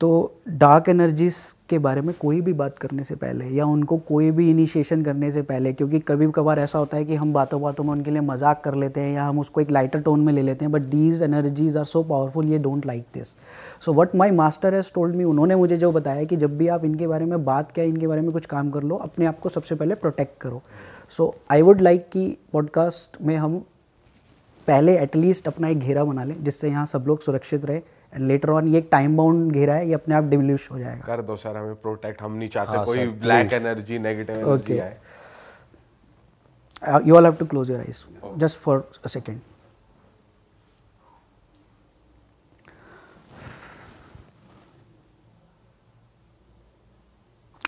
तो dark energies के बारे में कोई भी बात करने से पहले या उनको कोई भी इनिशिएशन करने से पहले, क्योंकि कभी कभार ऐसा होता है कि हम बातों बातों में उनके लिए मज़ाक कर लेते हैं या हम उसको एक लाइटर टोन में ले लेते हैं but these energies are so powerful ये don't like this so what my master has told me उन्होंने मुझे जो बताया कि जब भी आप इनके बारे में बात क्या, इनके बारे में कुछ काम कर लो, अपने आप को सबसे पहले प्रोटेक्ट करो. सो आई वुड लाइक कि पॉडकास्ट में हम पहले एटलीस्ट अपना एक घेरा बना लें, जिससे यहाँ सब लोग सुरक्षित रहे लेटर ऑन ये टाइम बाउंड घेरा है ये अपने आप डिमिल्यूश हो जाएगा। कर दो सर हमें प्रोटेक्ट हम नहीं चाहते हाँ, कोई ब्लैक एनर्जी नेगेटिव एनर्जी आए। You all have to close your eyes just for a second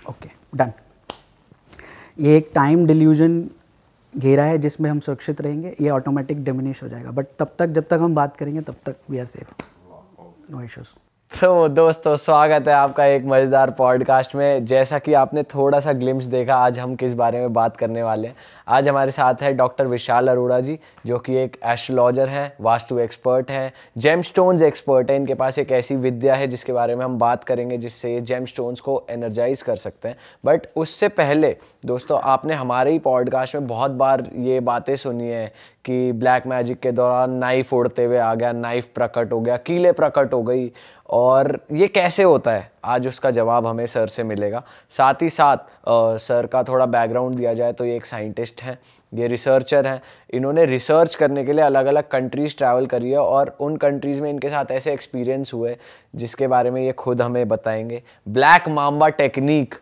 okay done ये एक टाइम डिल्यूजन घेरा है जिसमें हम सुरक्षित रहेंगे ये ऑटोमेटिक डिमिनिश हो जाएगा। बट तब तक जब तक हम बात करेंगे तब तक we are safe no issues तो दोस्तों, स्वागत है आपका एक मज़ेदार पॉडकास्ट में। जैसा कि आपने थोड़ा सा ग्लिम्स देखा, आज हम किस बारे में बात करने वाले हैं। आज हमारे साथ है डॉक्टर विशाल अरोड़ा जी, जो कि एक एस्ट्रोलॉजर हैं, वास्तु एक्सपर्ट हैं जेम स्टोन्स एक्सपर्ट हैं। इनके पास एक ऐसी विद्या है जिसके बारे में हम बात करेंगे, जिससे ये जेम स्टोन्स को एनर्जाइज कर सकते हैं। बट उससे पहले, दोस्तों, आपने हमारे ही पॉडकास्ट में बहुत बार ये बातें सुनी है कि ब्लैक मैजिक के दौरान नाइफ उड़ते हुए आ गया नाइफ प्रकट हो गया, कीले प्रकट हो गई। और ये कैसे होता है? आज उसका जवाब हमें सर से मिलेगा। साथ ही साथ आ, सर का थोड़ा बैकग्राउंड दिया जाए तो ये एक साइंटिस्ट हैं ये रिसर्चर हैं। इन्होंने रिसर्च करने के लिए अलग अलग कंट्रीज़ ट्रैवल करी है और उन कंट्रीज़ में इनके साथ ऐसे एक्सपीरियंस हुए जिसके बारे में ये खुद हमें बताएँगे। ब्लैक माम्बा टेक्निक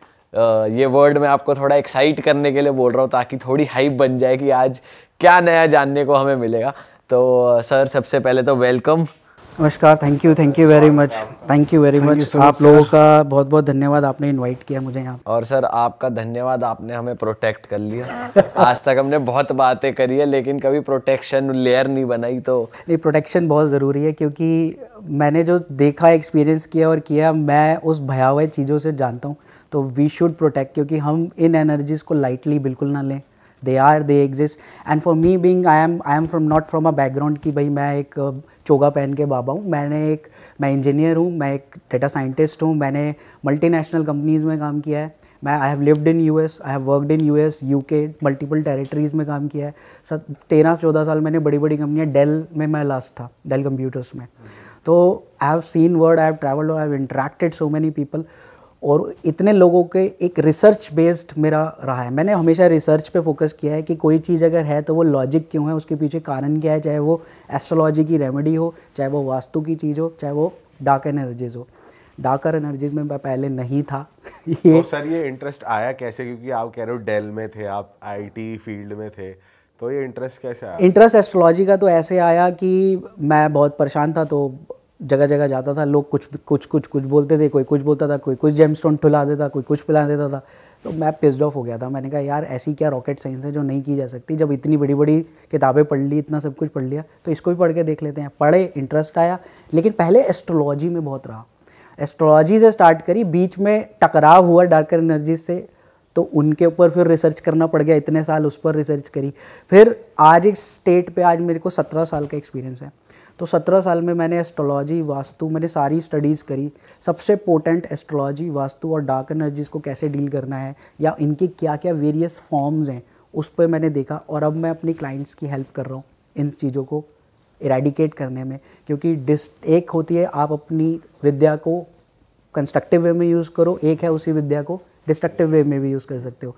ये वर्ड मैं आपको थोड़ा एक्साइट करने के लिए बोल रहा हूँ ताकि थोड़ी हाइप बन जाए कि आज क्या नया जानने को हमें मिलेगा। तो सर सबसे पहले तो वेलकम नमस्कार thank you thank you very much thank you very much आप लोगों का बहुत बहुत धन्यवाद आपने इनवाइट किया मुझे यहाँ। और सर आपका धन्यवाद आपने हमें प्रोटेक्ट कर लिया। आज तक हमने बहुत बातें करी है लेकिन कभी प्रोटेक्शन लेयर नहीं बनाई तो। नहीं प्रोटेक्शन बहुत ज़रूरी है क्योंकि मैंने जो देखा एक्सपीरियंस किया और किया मैं उस भयावह चीज़ों से जानता हूँ। तो वी शुड प्रोटेक्ट क्योंकि हम इन एनर्जीज़ को लाइटली बिल्कुल ना लें। They are they exist and for me being I am I am from not from a background कि भाई मैं एक चोगा पहन के बाबा हूँ। मैंने एक, मैं इंजीनियर हूँ, मैं एक डेटा साइंटिस्ट हूँ, मैंने मल्टीनेशनल कंपनीज़ में काम किया है। मैं I have lived in U S I have worked in U S U K multiple territories में काम किया है। सर तेरह चौदह साल मैंने बड़ी बड़ी कंपनियाँ डेल में मैं लास्ट था डेल कंप्यूटर्स में। तो I have seen world I have travelled I have interacted so many people और इतने लोगों के एक रिसर्च बेस्ड मेरा रहा है। मैंने हमेशा रिसर्च पे फोकस किया है कि कोई चीज़ अगर है तो वो लॉजिक क्यों है उसके पीछे कारण क्या है चाहे वो एस्ट्रोलॉजी की रेमेडी हो चाहे वो वास्तु की चीज़ हो चाहे वो डार्क एनर्जीज हो। डार्कर एनर्जीज में मैं पहले नहीं था। ये तो सर ये इंटरेस्ट आया कैसे? क्योंकि आप कह रहे हो डेल में थे आप आईटी फ़ील्ड में थे तो ये इंटरेस्ट कैसे आया? इंटरेस्ट एस्ट्रोलॉजी का तो ऐसे आया कि मैं बहुत परेशान था तो जगह जगह जाता था, लोग कुछ कुछ कुछ कुछ बोलते थे, कोई कुछ बोलता था, कोई कुछ जेम स्टोन ठुला देता, कोई कुछ पिला देता था। तो मैं पिस्ड ऑफ़ हो गया था। मैंने कहा, यार, ऐसी क्या रॉकेट साइंस है जो नहीं की जा सकती? जब इतनी बड़ी बड़ी किताबें पढ़ ली, इतना सब कुछ पढ़ लिया तो इसको भी पढ़ के देख लेते हैं। पढ़े इंटरेस्ट आया, लेकिन पहले एस्ट्रोलॉजी में बहुत रहा। एस्ट्रोलॉजी से स्टार्ट करी, बीच में टकराव हुआ डार्कर एनर्जी से तो उनके ऊपर फिर रिसर्च करना पड़ गया, इतने साल उस पर रिसर्च करी। फिर आज एक स्टेट पे आज मेरे को सत्रह साल का एक्सपीरियंस है। तो सत्रह साल में मैंने एस्ट्रोलॉजी वास्तु, मैंने सारी स्टडीज़ करी। सबसे पोटेंट एस्ट्रोलॉजी वास्तु और डार्क एनर्जीज़ को कैसे डील करना है या इनकी क्या क्या वेरियस फॉर्म्स हैं, उस पर मैंने देखा और अब मैं अपनी क्लाइंट्स की हेल्प कर रहा हूँ इन चीज़ों को इरेडिकेट करने में। क्योंकि डिस एक होती है आप अपनी विद्या को कंस्ट्रक्टिव वे में यूज़ करो, एक है उसी विद्या को डिस्ट्रक्टिव वे में भी यूज़ कर सकते हो।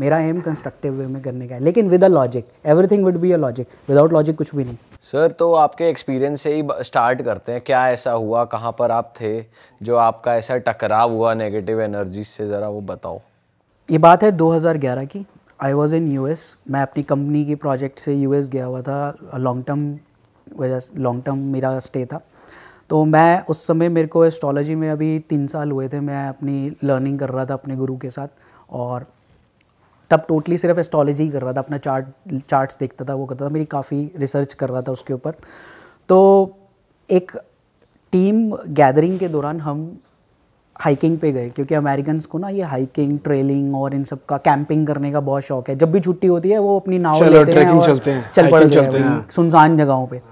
मेरा एम कंस्ट्रक्टिव वे में करने का है। लेकिन with a logic everything would be a logic without logic कुछ भी नहीं। सर तो आपके एक्सपीरियंस से ही स्टार्ट करते हैं। क्या ऐसा हुआ? कहाँ पर आप थे? जो आपका ऐसा टकराव हुआ नेगेटिव एनर्जी से ज़रा वो बताओ। ये बात है 2011 की। आई वॉज़ इन यू मैं अपनी कंपनी की प्रोजेक्ट से US गया हुआ था। लॉन्ग टर्म वजह लॉन्ग टर्म मेरा स्टे था। तो मैं उस समय मेरे को एस्ट्रोलॉजी में अभी तीन साल हुए थे मैं अपनी लर्निंग कर रहा था अपने गुरु के साथ और तब टोटली सिर्फ़ एस्ट्रोलॉजी ही कर रहा था अपना चार्ट चार्ट्स देखता था वो करता था मेरी काफ़ी रिसर्च कर रहा था उसके ऊपर। तो एक टीम गैदरिंग के दौरान हम हाइकिंग पे गए क्योंकि अमेरिकन को ना ये हाइकिंग ट्रेलिंग और इन सब का कैंपिंग करने का बहुत शौक है। जब भी छुट्टी होती है वो अपनी नाव लेते हैं, चलते हैं चल पड़ते हैं सुनसान जगहों पे।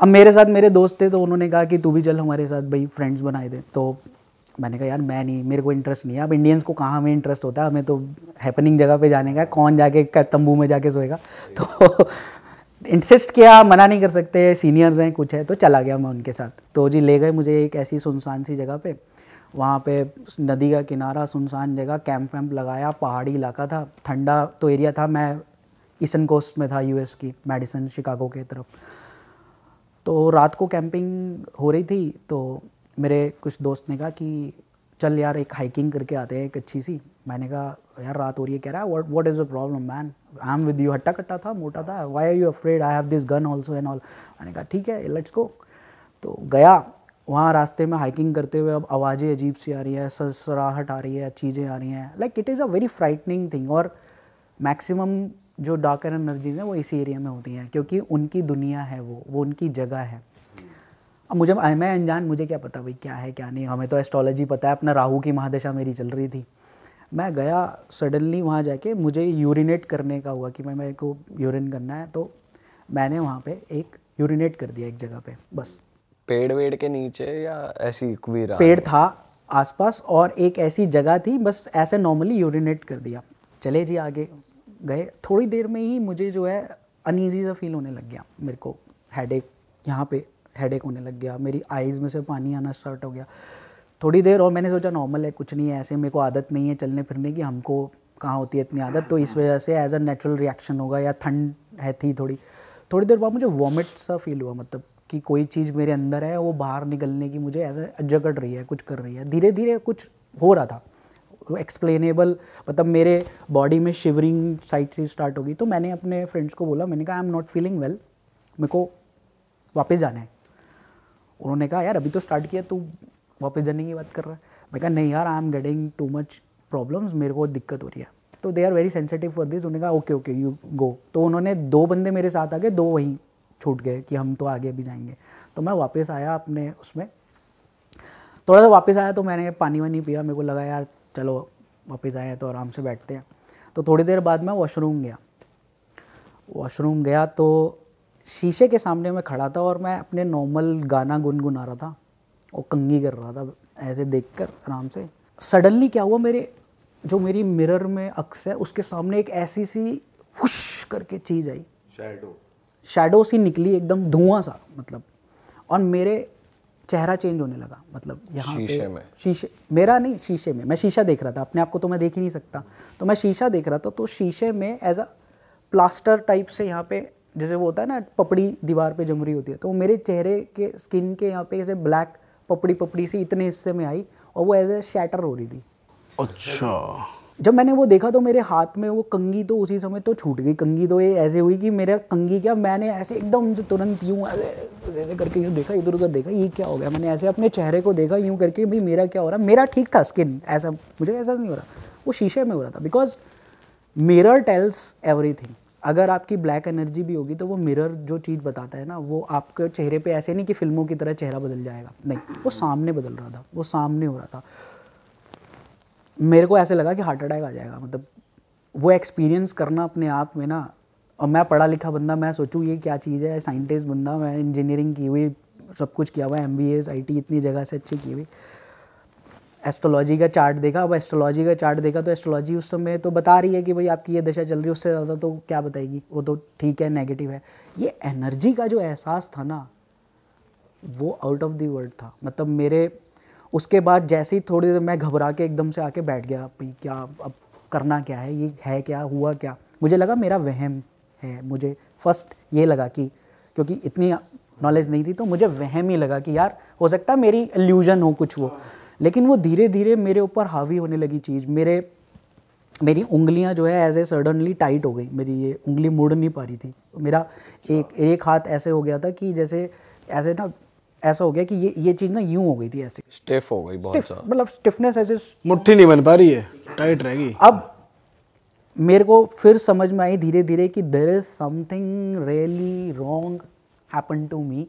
अब मेरे साथ मेरे दोस्त थे तो उन्होंने कहा कि तू भी चल हमारे साथ भाई फ्रेंड्स बनाए थे तो मैंने कहा, यार, मैं नहीं, मेरे को इंटरेस्ट नहीं है। अब इंडियंस को कहाँ हमें इंटरेस्ट होता? है हमें तो हैपनिंग जगह पे जाने का कौन जाके तंबू में जाके सोएगा? तो इंसिस्ट किया, मना नहीं कर सकते। सीनियर्स हैं, कुछ है तो चला गया मैं उनके साथ। तो जी, ले गए मुझे एक ऐसी सुनसान सी जगह पे। वहाँ पे नदी का किनारा, सुनसान जगह कैंप वैम्प लगाया, पहाड़ी इलाका था। ठंडा तो एरिया था, मैं ईस्टर्न कोस्ट में था यूएस की मेडिसन शिकागो के तरफ़। तो रात को कैंपिंग हो रही थी तो मेरे कुछ दोस्त ने कहा कि, चल यार, एक हाइकिंग करके आते हैं एक अच्छी सी। मैंने कहा, यार, रात हो रही है। कह रहा है what is the problem man I am with you हट्टा कट्टा था, मोटा था। Why are you afraid I have this gun also and all मैंने कहा, ठीक है लेट्स गो तो गया। वहाँ रास्ते में हाइकिंग करते हुए अब आवाज़ें अजीब सी आ रही है, सरसराहट आ रही है, चीज़ें आ रही हैं। Like it is a very frightening thing और मैक्सिमम जो डार्कर एनर्जीज हैं वो इसी एरिया में होती हैं क्योंकि उनकी दुनिया है वो वो उनकी जगह है। अब मुझे मैं अनजान मुझे क्या पता भाई क्या है क्या नहीं? हमें तो एस्ट्रोलॉजी पता है अपना राहु की महादशा मेरी चल रही थी। मैं गया सडनली वहाँ जाके मुझे यूरिनेट करने का हुआ कि मैं मेरे को यूरिन करना है तो मैंने वहाँ पे एक यूरिनेट कर दिया एक जगह पे बस। पेड़ वेड़ के नीचे या ऐसी पेड़ था आसपास और एक ऐसी जगह थी बस ऐसे नॉर्मली यूरिनेट कर दिया। चले जी आगे। गए थोड़ी देर में ही मुझे जो है अनईजी सा फील होने लग गया। मेरे को हेड एक यहाँ पे हेड एक होने लग गया। मेरी आइज़ में से पानी आना स्टार्ट हो गया। थोड़ी देर और मैंने सोचा नॉर्मल है कुछ नहीं है ऐसे मेरे को आदत नहीं है चलने फिरने की हमको कहाँ होती है इतनी आदत? तो इस वजह से एज अ नेचुरल रिएक्शन होगा या ठंड है थी थोड़ी। थोड़ी देर बाद मुझे वॉमिट सा फील हुआ मतलब कि कोई चीज़ मेरे अंदर है वो बाहर निकलने की मुझे ऐसा जगड़ रही है कुछ कर रही है। धीरे धीरे कुछ हो रहा था। एक्सप्लेनेबल मतलब मेरे बॉडी में शिवरिंग साइड से स्टार्ट होगी। तो मैंने अपने फ्रेंड्स को बोला, मैंने कहा I am not feeling well मेरे को वापस जाना है. उन्होंने कहा, यार, अभी तो स्टार्ट किया, तू वापस जाने की बात कर रहा है? मैं कहा, नहीं यार I am getting too much problems मेरे को दिक्कत हो रही है. तो they are very sensitive for this उन्होंने कहा ओके ओके यू गो तो उन्होंने दो बंदे मेरे साथ आ गए दो वहीं छूट गए कि हम तो आगे भी जाएँगे। तो मैं वापस आया अपने उसमें। थोड़ा सा वापस आया तो मैंने पानी वानी पिया, मेरे को लगा, यार चलो वापस आए हैं तो आराम से बैठते हैं। तो थोड़ी देर बाद मैं वॉशरूम गया। वॉशरूम गया तो शीशे के सामने मैं खड़ा था और मैं अपने नॉर्मल गाना गुनगुना रहा था और कंगी कर रहा था ऐसे देख कर आराम से। सडनली क्या हुआ मेरे जो मेरी मिरर में अक्स है उसके सामने एक ऐसी सी हुश करके चीज़ आई। शैडो शैडो सी निकली एकदम धुआँ सा मतलब। और मेरे चेहरा चेंज होने लगा मतलब यहाँ शीशे में। शीशे मेरा नहीं शीशे में मैं शीशा देख रहा था अपने आप को तो मैं देख ही नहीं सकता। तो मैं शीशा देख रहा था तो शीशे में एज अ प्लास्टर टाइप से यहाँ पे जैसे वो होता है ना पपड़ी दीवार पे जम रही होती है तो मेरे चेहरे के स्किन के यहाँ पे जैसे ब्लैक पपड़ी पपड़ी सी इतने हिस्से में आई और वो एज ए शैटर हो रही थी। अच्छा। जब मैंने वो देखा तो मेरे हाथ में वो कंगी तो उसी समय तो छूट गई। कंगी तो ये ऐसे हुई कि मेरा कंगी क्या, मैंने ऐसे एकदम से तुरंत यूँ ऐसे करके यूँ देखा, इधर उधर देखा, ये क्या हो गया? मैंने ऐसे अपने चेहरे को देखा, यूँ करके, भाई, मेरा क्या हो रहा? मेरा ठीक था स्किन ऐसा मुझे ऐसा नहीं हो रहा। वो शीशे में हो रहा था। बिकॉज़ मिरर टेल्स एवरीथिंग अगर आपकी ब्लैक एनर्जी भी होगी तो वो मिरर जो चीज़ बताता है ना, वो आपके चेहरे पे ऐसे नहीं कि फ़िल्मों की तरह चेहरा बदल जाएगा। नहीं, वो सामने बदल रहा था, वो सामने हो रहा था। मेरे को ऐसे लगा कि हार्ट अटैक आ जाएगा मतलब वो एक्सपीरियंस करना अपने आप में ना, और मैं पढ़ा लिखा बंदा, मैं सोचूँ ये क्या चीज़ है साइंटिस्ट बंदा, मैं इंजीनियरिंग की हुई, सब कुछ किया हुआ M B S I T इतनी जगह से अच्छी की हुई। एस्ट्रोलॉजी का चार्ट देखा, अब एस्ट्रोलॉजी का चार्ट देखा तो एस्ट्रोलॉजी उस समय तो बता रही है कि भाई आपकी ये दशा चल रही है, उससे ज़्यादा तो क्या बताएगी, वो तो ठीक है नेगेटिव है। ये एनर्जी का जो एहसास था ना, वो आउट ऑफ़ दी वर्ल्ड था। मतलब मेरे उसके बाद जैसे ही थोड़ी देर मैं घबरा के एकदम से आके बैठ गया भाई क्या अब करना क्या है ये है क्या हुआ क्या? मुझे लगा मेरा वहम है मुझे फ़र्स्ट ये लगा कि क्योंकि इतनी नॉलेज नहीं थी तो मुझे वहम ही लगा कि यार हो सकता है मेरी एल्यूजन हो कुछ वो। लेकिन वो धीरे धीरे मेरे ऊपर हावी होने लगी चीज़ मेरे मेरी उंगलियाँ जो है एज ए सडनली टाइट हो गई मेरी ये उंगली मुड़ नहीं पा रही थी। मेरा एक एक हाथ ऐसे हो गया था कि जैसे ऐसे ना ऐसा हो गया कि ये ये चीज़ ना यूँ हो गई थी ऐसे। स्टिफ हो गई बहुत Stiff, मतलब स्टिफनेस ऐसे मुट्ठी नहीं बन पा रही है टाइट रहेगी अब मेरे को फिर समझ में आई धीरे धीरे कि there is something really wrong happen to me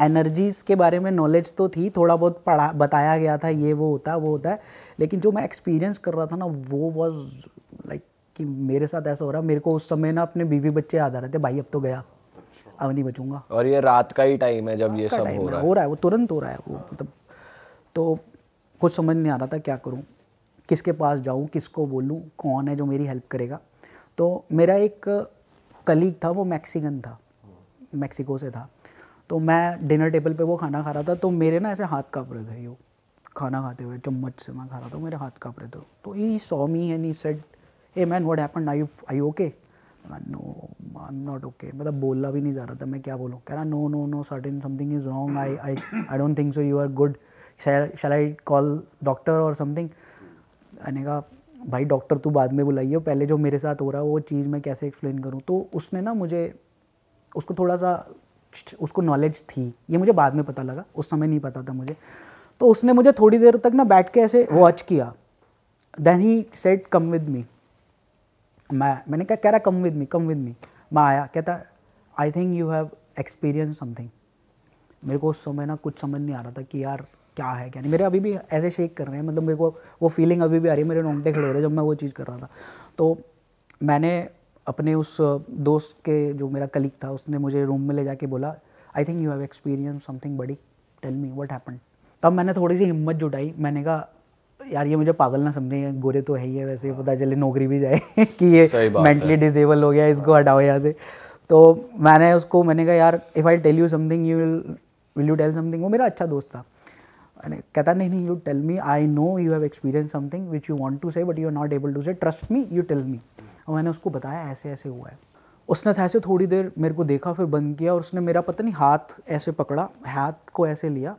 energies के बारे में नॉलेज तो थी थोड़ा बहुत पढ़ा बताया गया था ये वो होता है वो होता है। लेकिन जो मैं एक्सपीरियंस कर रहा था ना वो वॉज़ लाइक कि मेरे साथ ऐसा हो रहा मेरे को उस समय ना अपने बीवी बच्चे याद आ रहे थे भाई अब तो गया। अब नहीं बचूँगा। और ये रात का ही टाइम है जब ये सब हो है। रहा हो। रहा है वो तुरंत हो रहा है वो मतलब तो कुछ समझ नहीं आ रहा था क्या करूँ किसके पास जाऊँ किसको बोलूँ कौन है जो मेरी हेल्प करेगा। तो मेरा एक कलीग था वो मैक्सिकन था मैक्सिको से था। तो मैं डिनर टेबल पे वो खाना खा रहा था तो मेरे ना ऐसे हाथ काँप रहे थे यो खाना खाते हुए चम्मच से मैं खा रहा था मेरे हाथ काँप रहे थे। तो he saw me and he said a man what happened I I okay no I am not okay मतलब बोलना भी नहीं जा रहा था मैं, क्या बोलूँ? कह रहा no no no certain something is wrong I I I don't think so you are good shall I call doctor और समथिंग मैंने कहा, भाई डॉक्टर तू बाद में बुलाइए पहले जो मेरे साथ हो रहा है, वो चीज़ मैं कैसे एक्सप्लेन करूँ? तो उसने ना मुझे, उसको थोड़ा सा, उसको नॉलेज थी। ये मुझे बाद में पता लगा। उस समय नहीं पता था मुझे। तो उसने मुझे थोड़ी देर तक ना बैठ के ऐसे वॉच किया। Then he said come with me मैं, मैंने क्या कह रहा कम with me come with me मैं आया, कहता I think you have experience something मेरे को उस समय ना कुछ समझ नहीं आ रहा था कि यार क्या है, क्या नहीं। मेरे अभी भी ऐसे शेक कर रहे हैं मतलब मेरे को वो फीलिंग अभी भी आ रही है, मेरे रोंगटे खड़े हो रहे हैं जब मैं वो चीज़ कर रहा था। तो मैंने अपने उस दोस्त के, जो मेरा कलीग था, उसने मुझे रूम में ले जाके बोला I think you have experience something बड़ी टेल मी वट हैपन तब मैंने थोड़ी सी हिम्मत जुटाई। मैंने कहा यार ये मुझे पागल ना समझे गोरे तो है ही है वैसे पता चले नौकरी भी जाए कि ये मेंटली डिजेबल हो। गया इसको हटाओ यहाँ से। तो मैंने उसको मैंने कहा यार if I tell you something you will will you tell something वो मेरा अच्छा दोस्त था। मैंने कहता नहीं नहीं you tell me I know you have experience something which you want to say but you are not able to say trust me you tell me और मैंने उसको बताया ऐसे ऐसे हुआ है। उसने ऐसे थोड़ी देर मेरे को देखा फिर बंद किया और उसने मेरा पता नहीं हाथ ऐसे पकड़ा हाथ को ऐसे लिया।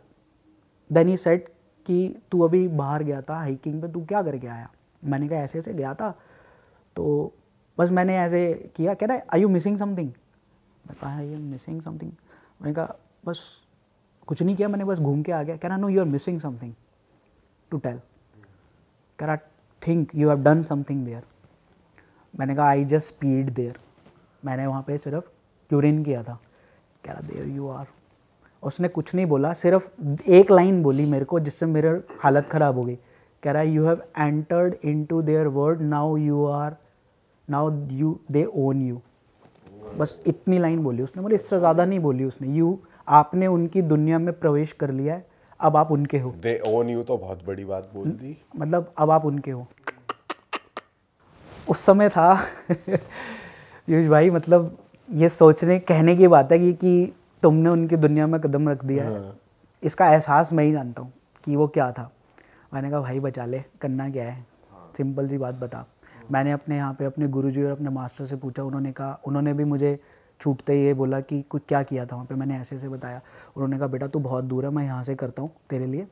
देन ही सेट कि तू अभी बाहर गया था हाइकिंग पे, तू क्या करके आया? मैंने कहा ऐसे ऐसे गया था। तो बस मैंने ऐसे किया, कह रहा है आई यू मिसिंग समथिंग मैं कहा आई एम मिसिंग समथिंग मैंने कहा, बस कुछ नहीं किया मैंने, बस घूम के आ गया। कह रहा no you are missing something to tell कह रहा think you have done something there मैंने कहा आई जस्ट स्पीड देयर मैंने वहाँ पे सिर्फ़ यूरिन किया था। कह रहा देयर यू आर उसने कुछ नहीं बोला सिर्फ़ एक लाइन बोली मेरे को जिससे मेरे हालत ख़राब हो गई। कह रहा है you have entered into their word now you are now you they own you बस इतनी लाइन बोली उसने बोले इससे ज़्यादा नहीं बोली उसने। यू आपने उनकी दुनिया में प्रवेश कर लिया है अब आप उनके हो। दे ओन यू तो बहुत बड़ी बात बोल दी। मतलब अब आप उनके हो। उस समय था पीयूष भाई मतलब ये सोचने कहने की बात है कि, कि तुमने उनकी दुनिया में कदम रख दिया है। इसका एहसास मैं ही जानता हूँ कि वो क्या था। मैंने कहा भाई बचा ले करना क्या है? सिंपल सी बात बता। मैंने अपने यहाँ पे अपने गुरुजी और अपने मास्टर से पूछा उन्होंने कहा उन्होंने भी मुझे छूटते ही ये बोला कि कुछ क्या किया था वहाँ पे मैंने ऐसे ऐसे बताया। उन्होंने कहा बेटा तू बहुत दूर है मैं यहाँ से करता हूँ तेरे लिए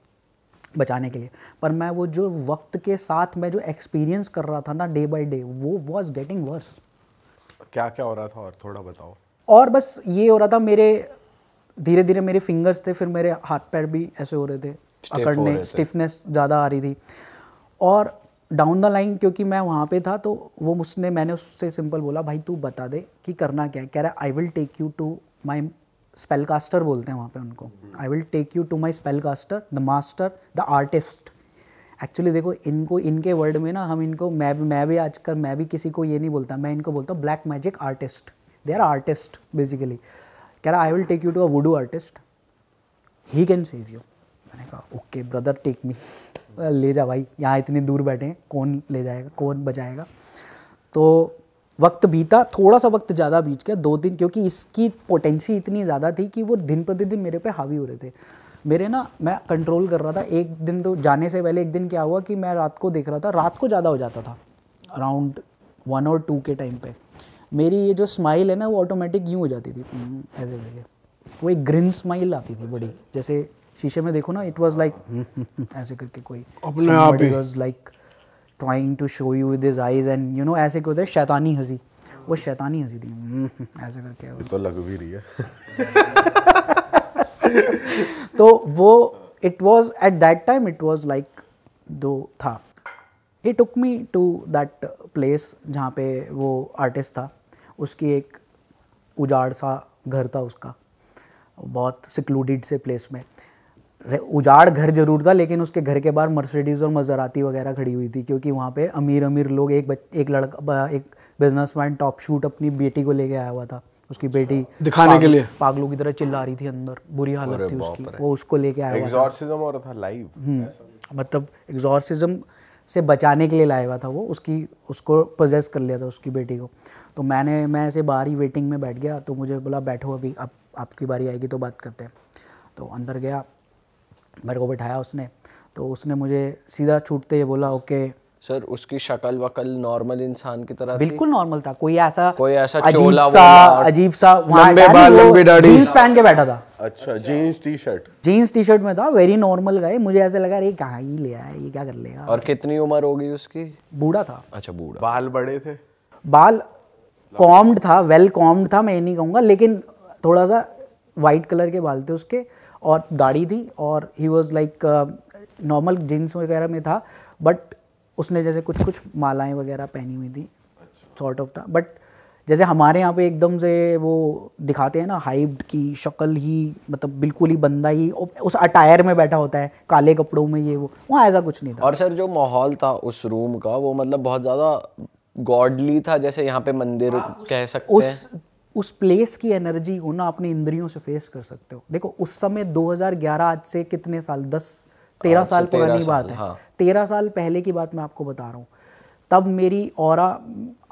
बचाने के लिए। पर मैं वो जो वक्त के साथ मैं जो एक्सपीरियंस कर रहा था ना डे बाई डे वो वॉज़ गेटिंग वर्स क्या क्या हो रहा था और थोड़ा बताओ। और बस ये हो रहा था मेरे धीरे धीरे मेरे फिंगर्स थे फिर मेरे हाथ पैर भी ऐसे हो रहे थे। अकड़ने स्टिफनेस ज़्यादा आ रही थी। और डाउन द लाइन क्योंकि मैं वहाँ पे था तो वो मुझने मैंने उससे सिंपल बोला भाई तू बता दे कि करना क्या है? कह रहा है I will take you to my spell caster बोलते हैं वहाँ पे उनको। I will take you to my spell caster the master the artist actually देखो इनको इनके वर्ड में ना हम इनको मैं भी मैं भी आजकल मैं भी किसी को ये नहीं बोलता। मैं इनको बोलता हूँ black magic artist they are artist basically कह रहा I will take you to a voodoo artist he can save you मैंने कहा ओके ब्रदर टेक मी ले जा भाई, यहाँ इतनी दूर बैठे हैं, कौन ले जाएगा, कौन बचाएगा? तो वक्त बीता, थोड़ा सा वक्त ज़्यादा बीत गया, दो दिन, क्योंकि इसकी पोटेंसी इतनी ज़्यादा थी कि वो दिन प्रतिदिन मेरे पे हावी हो रहे थे। मेरे ना, मैं कंट्रोल कर रहा था, एक दिन तो जाने से पहले एक दिन क्या हुआ कि मैं रात को देख रहा था, रात को ज़्यादा हो जाता था अराउंड वन और टू के टाइम पे। मेरी ये जो स्माइल है ना वो ऑटोमेटिक यूँ हो जाती थी। हम्म, ऐसे करके। वो एक ग्रिन स्माइल आती थी बड़ी। जैसे शीशे में देखो ना इट वाज लाइक ऐसे करके कोई अपने आप ही। Was like trying to show you with his eyes and you know ऐसे क्या होता है शैतानी हँसी। वो शैतानी हँसी थी। हम्म, ऐसे करके तो लग भी रही है। तो वो it was at that time it was like दो था। He took me to that place जहाँ पे वो आर्टिस्ट था। उसकी एक उजाड़ सा घर था उसका बहुत सिक्लूडेड से प्लेस में। उजाड़ घर ज़रूर था लेकिन उसके घर के बाहर मर्सिडीज़ और मज़राती वगैरह खड़ी हुई थी क्योंकि वहाँ पे अमीर अमीर लोग एक बच, एक लड़का एक बिजनेसमैन टॉप शूट अपनी बेटी को लेके आया हुआ था। उसकी बेटी दिखाने के लिए? पागलों की तरह चिल्ला रही थी अंदर बुरी हालत थी उसकी वो उसको लेके आया हुआ था। एग्जॉर्सिज्म हो रहा था लाइव हम्म, मतलब एग्जॉर्सिज्म से बचाने के लिए लाया हुआ था वो उसकी उसको पोजेस कर लिया था उसकी बेटी को। तो मैंने मैं ऐसे बाहर ही वेटिंग में बैठ गया तो मुझे बोला बैठो अभी अब आपकी बारी आएगी तो बात करते हैं। तो अंदर गया मेरे को बिठाया उसने तो उसने मुझे सीधा छूटते ही बोला ओके। सर उसकी शक्ल वकल नॉर्मल इंसान की तरह बिल्कुल नॉर्मल था कोई ऐसा कोई ऐसा अजीब सा अजीब सा लंबे बाल, लंबी दाढ़ी। जीन्स पहन के बैठा था। अच्छा jeans T shirt jeans T shirt में था वेरी नॉर्मल गए मुझे ऐसे लगा अरे कहाँ ही ले आया ये क्या कर लेगा? और कितनी उम्र होगी उसकी? बूढ़ा था। अच्छा बूढ़ा। बाल बड़े थे? बाल कॉम्ड था वेल कॉम्ड था मैं ये नहीं कहूँगा लेकिन थोड़ा सा वाइट कलर के बाल थे उसके और दाढ़ी थी और he was like normal jeans वगैरह में था बट उसने जैसे कुछ कुछ मालाएँ वगैरह पहनी हुई थी सॉर्ट ऑफ़ था। बट जैसे हमारे यहाँ पे एकदम से वो दिखाते हैं ना हाइब्ड की शक्ल ही मतलब बिल्कुल ही बंदा ही उस अटायर में बैठा होता है काले कपड़ों में ये वो वहाँ ऐसा कुछ नहीं था। और सर जो माहौल था उस रूम का वो मतलब बहुत ज़्यादा गॉडली था जैसे यहाँ पे मंदिर कह सकते हैं। उस उस प्लेस की एनर्जी को ना अपनी इंद्रियों से फेस कर सकते हो। देखो उस समय 2011 आज से कितने साल? 10 तेरह से साल 13 पुरानी साल, बात है। हाँ। तेरह साल पहले की बात मैं आपको बता रहा हूँ। तब मेरी और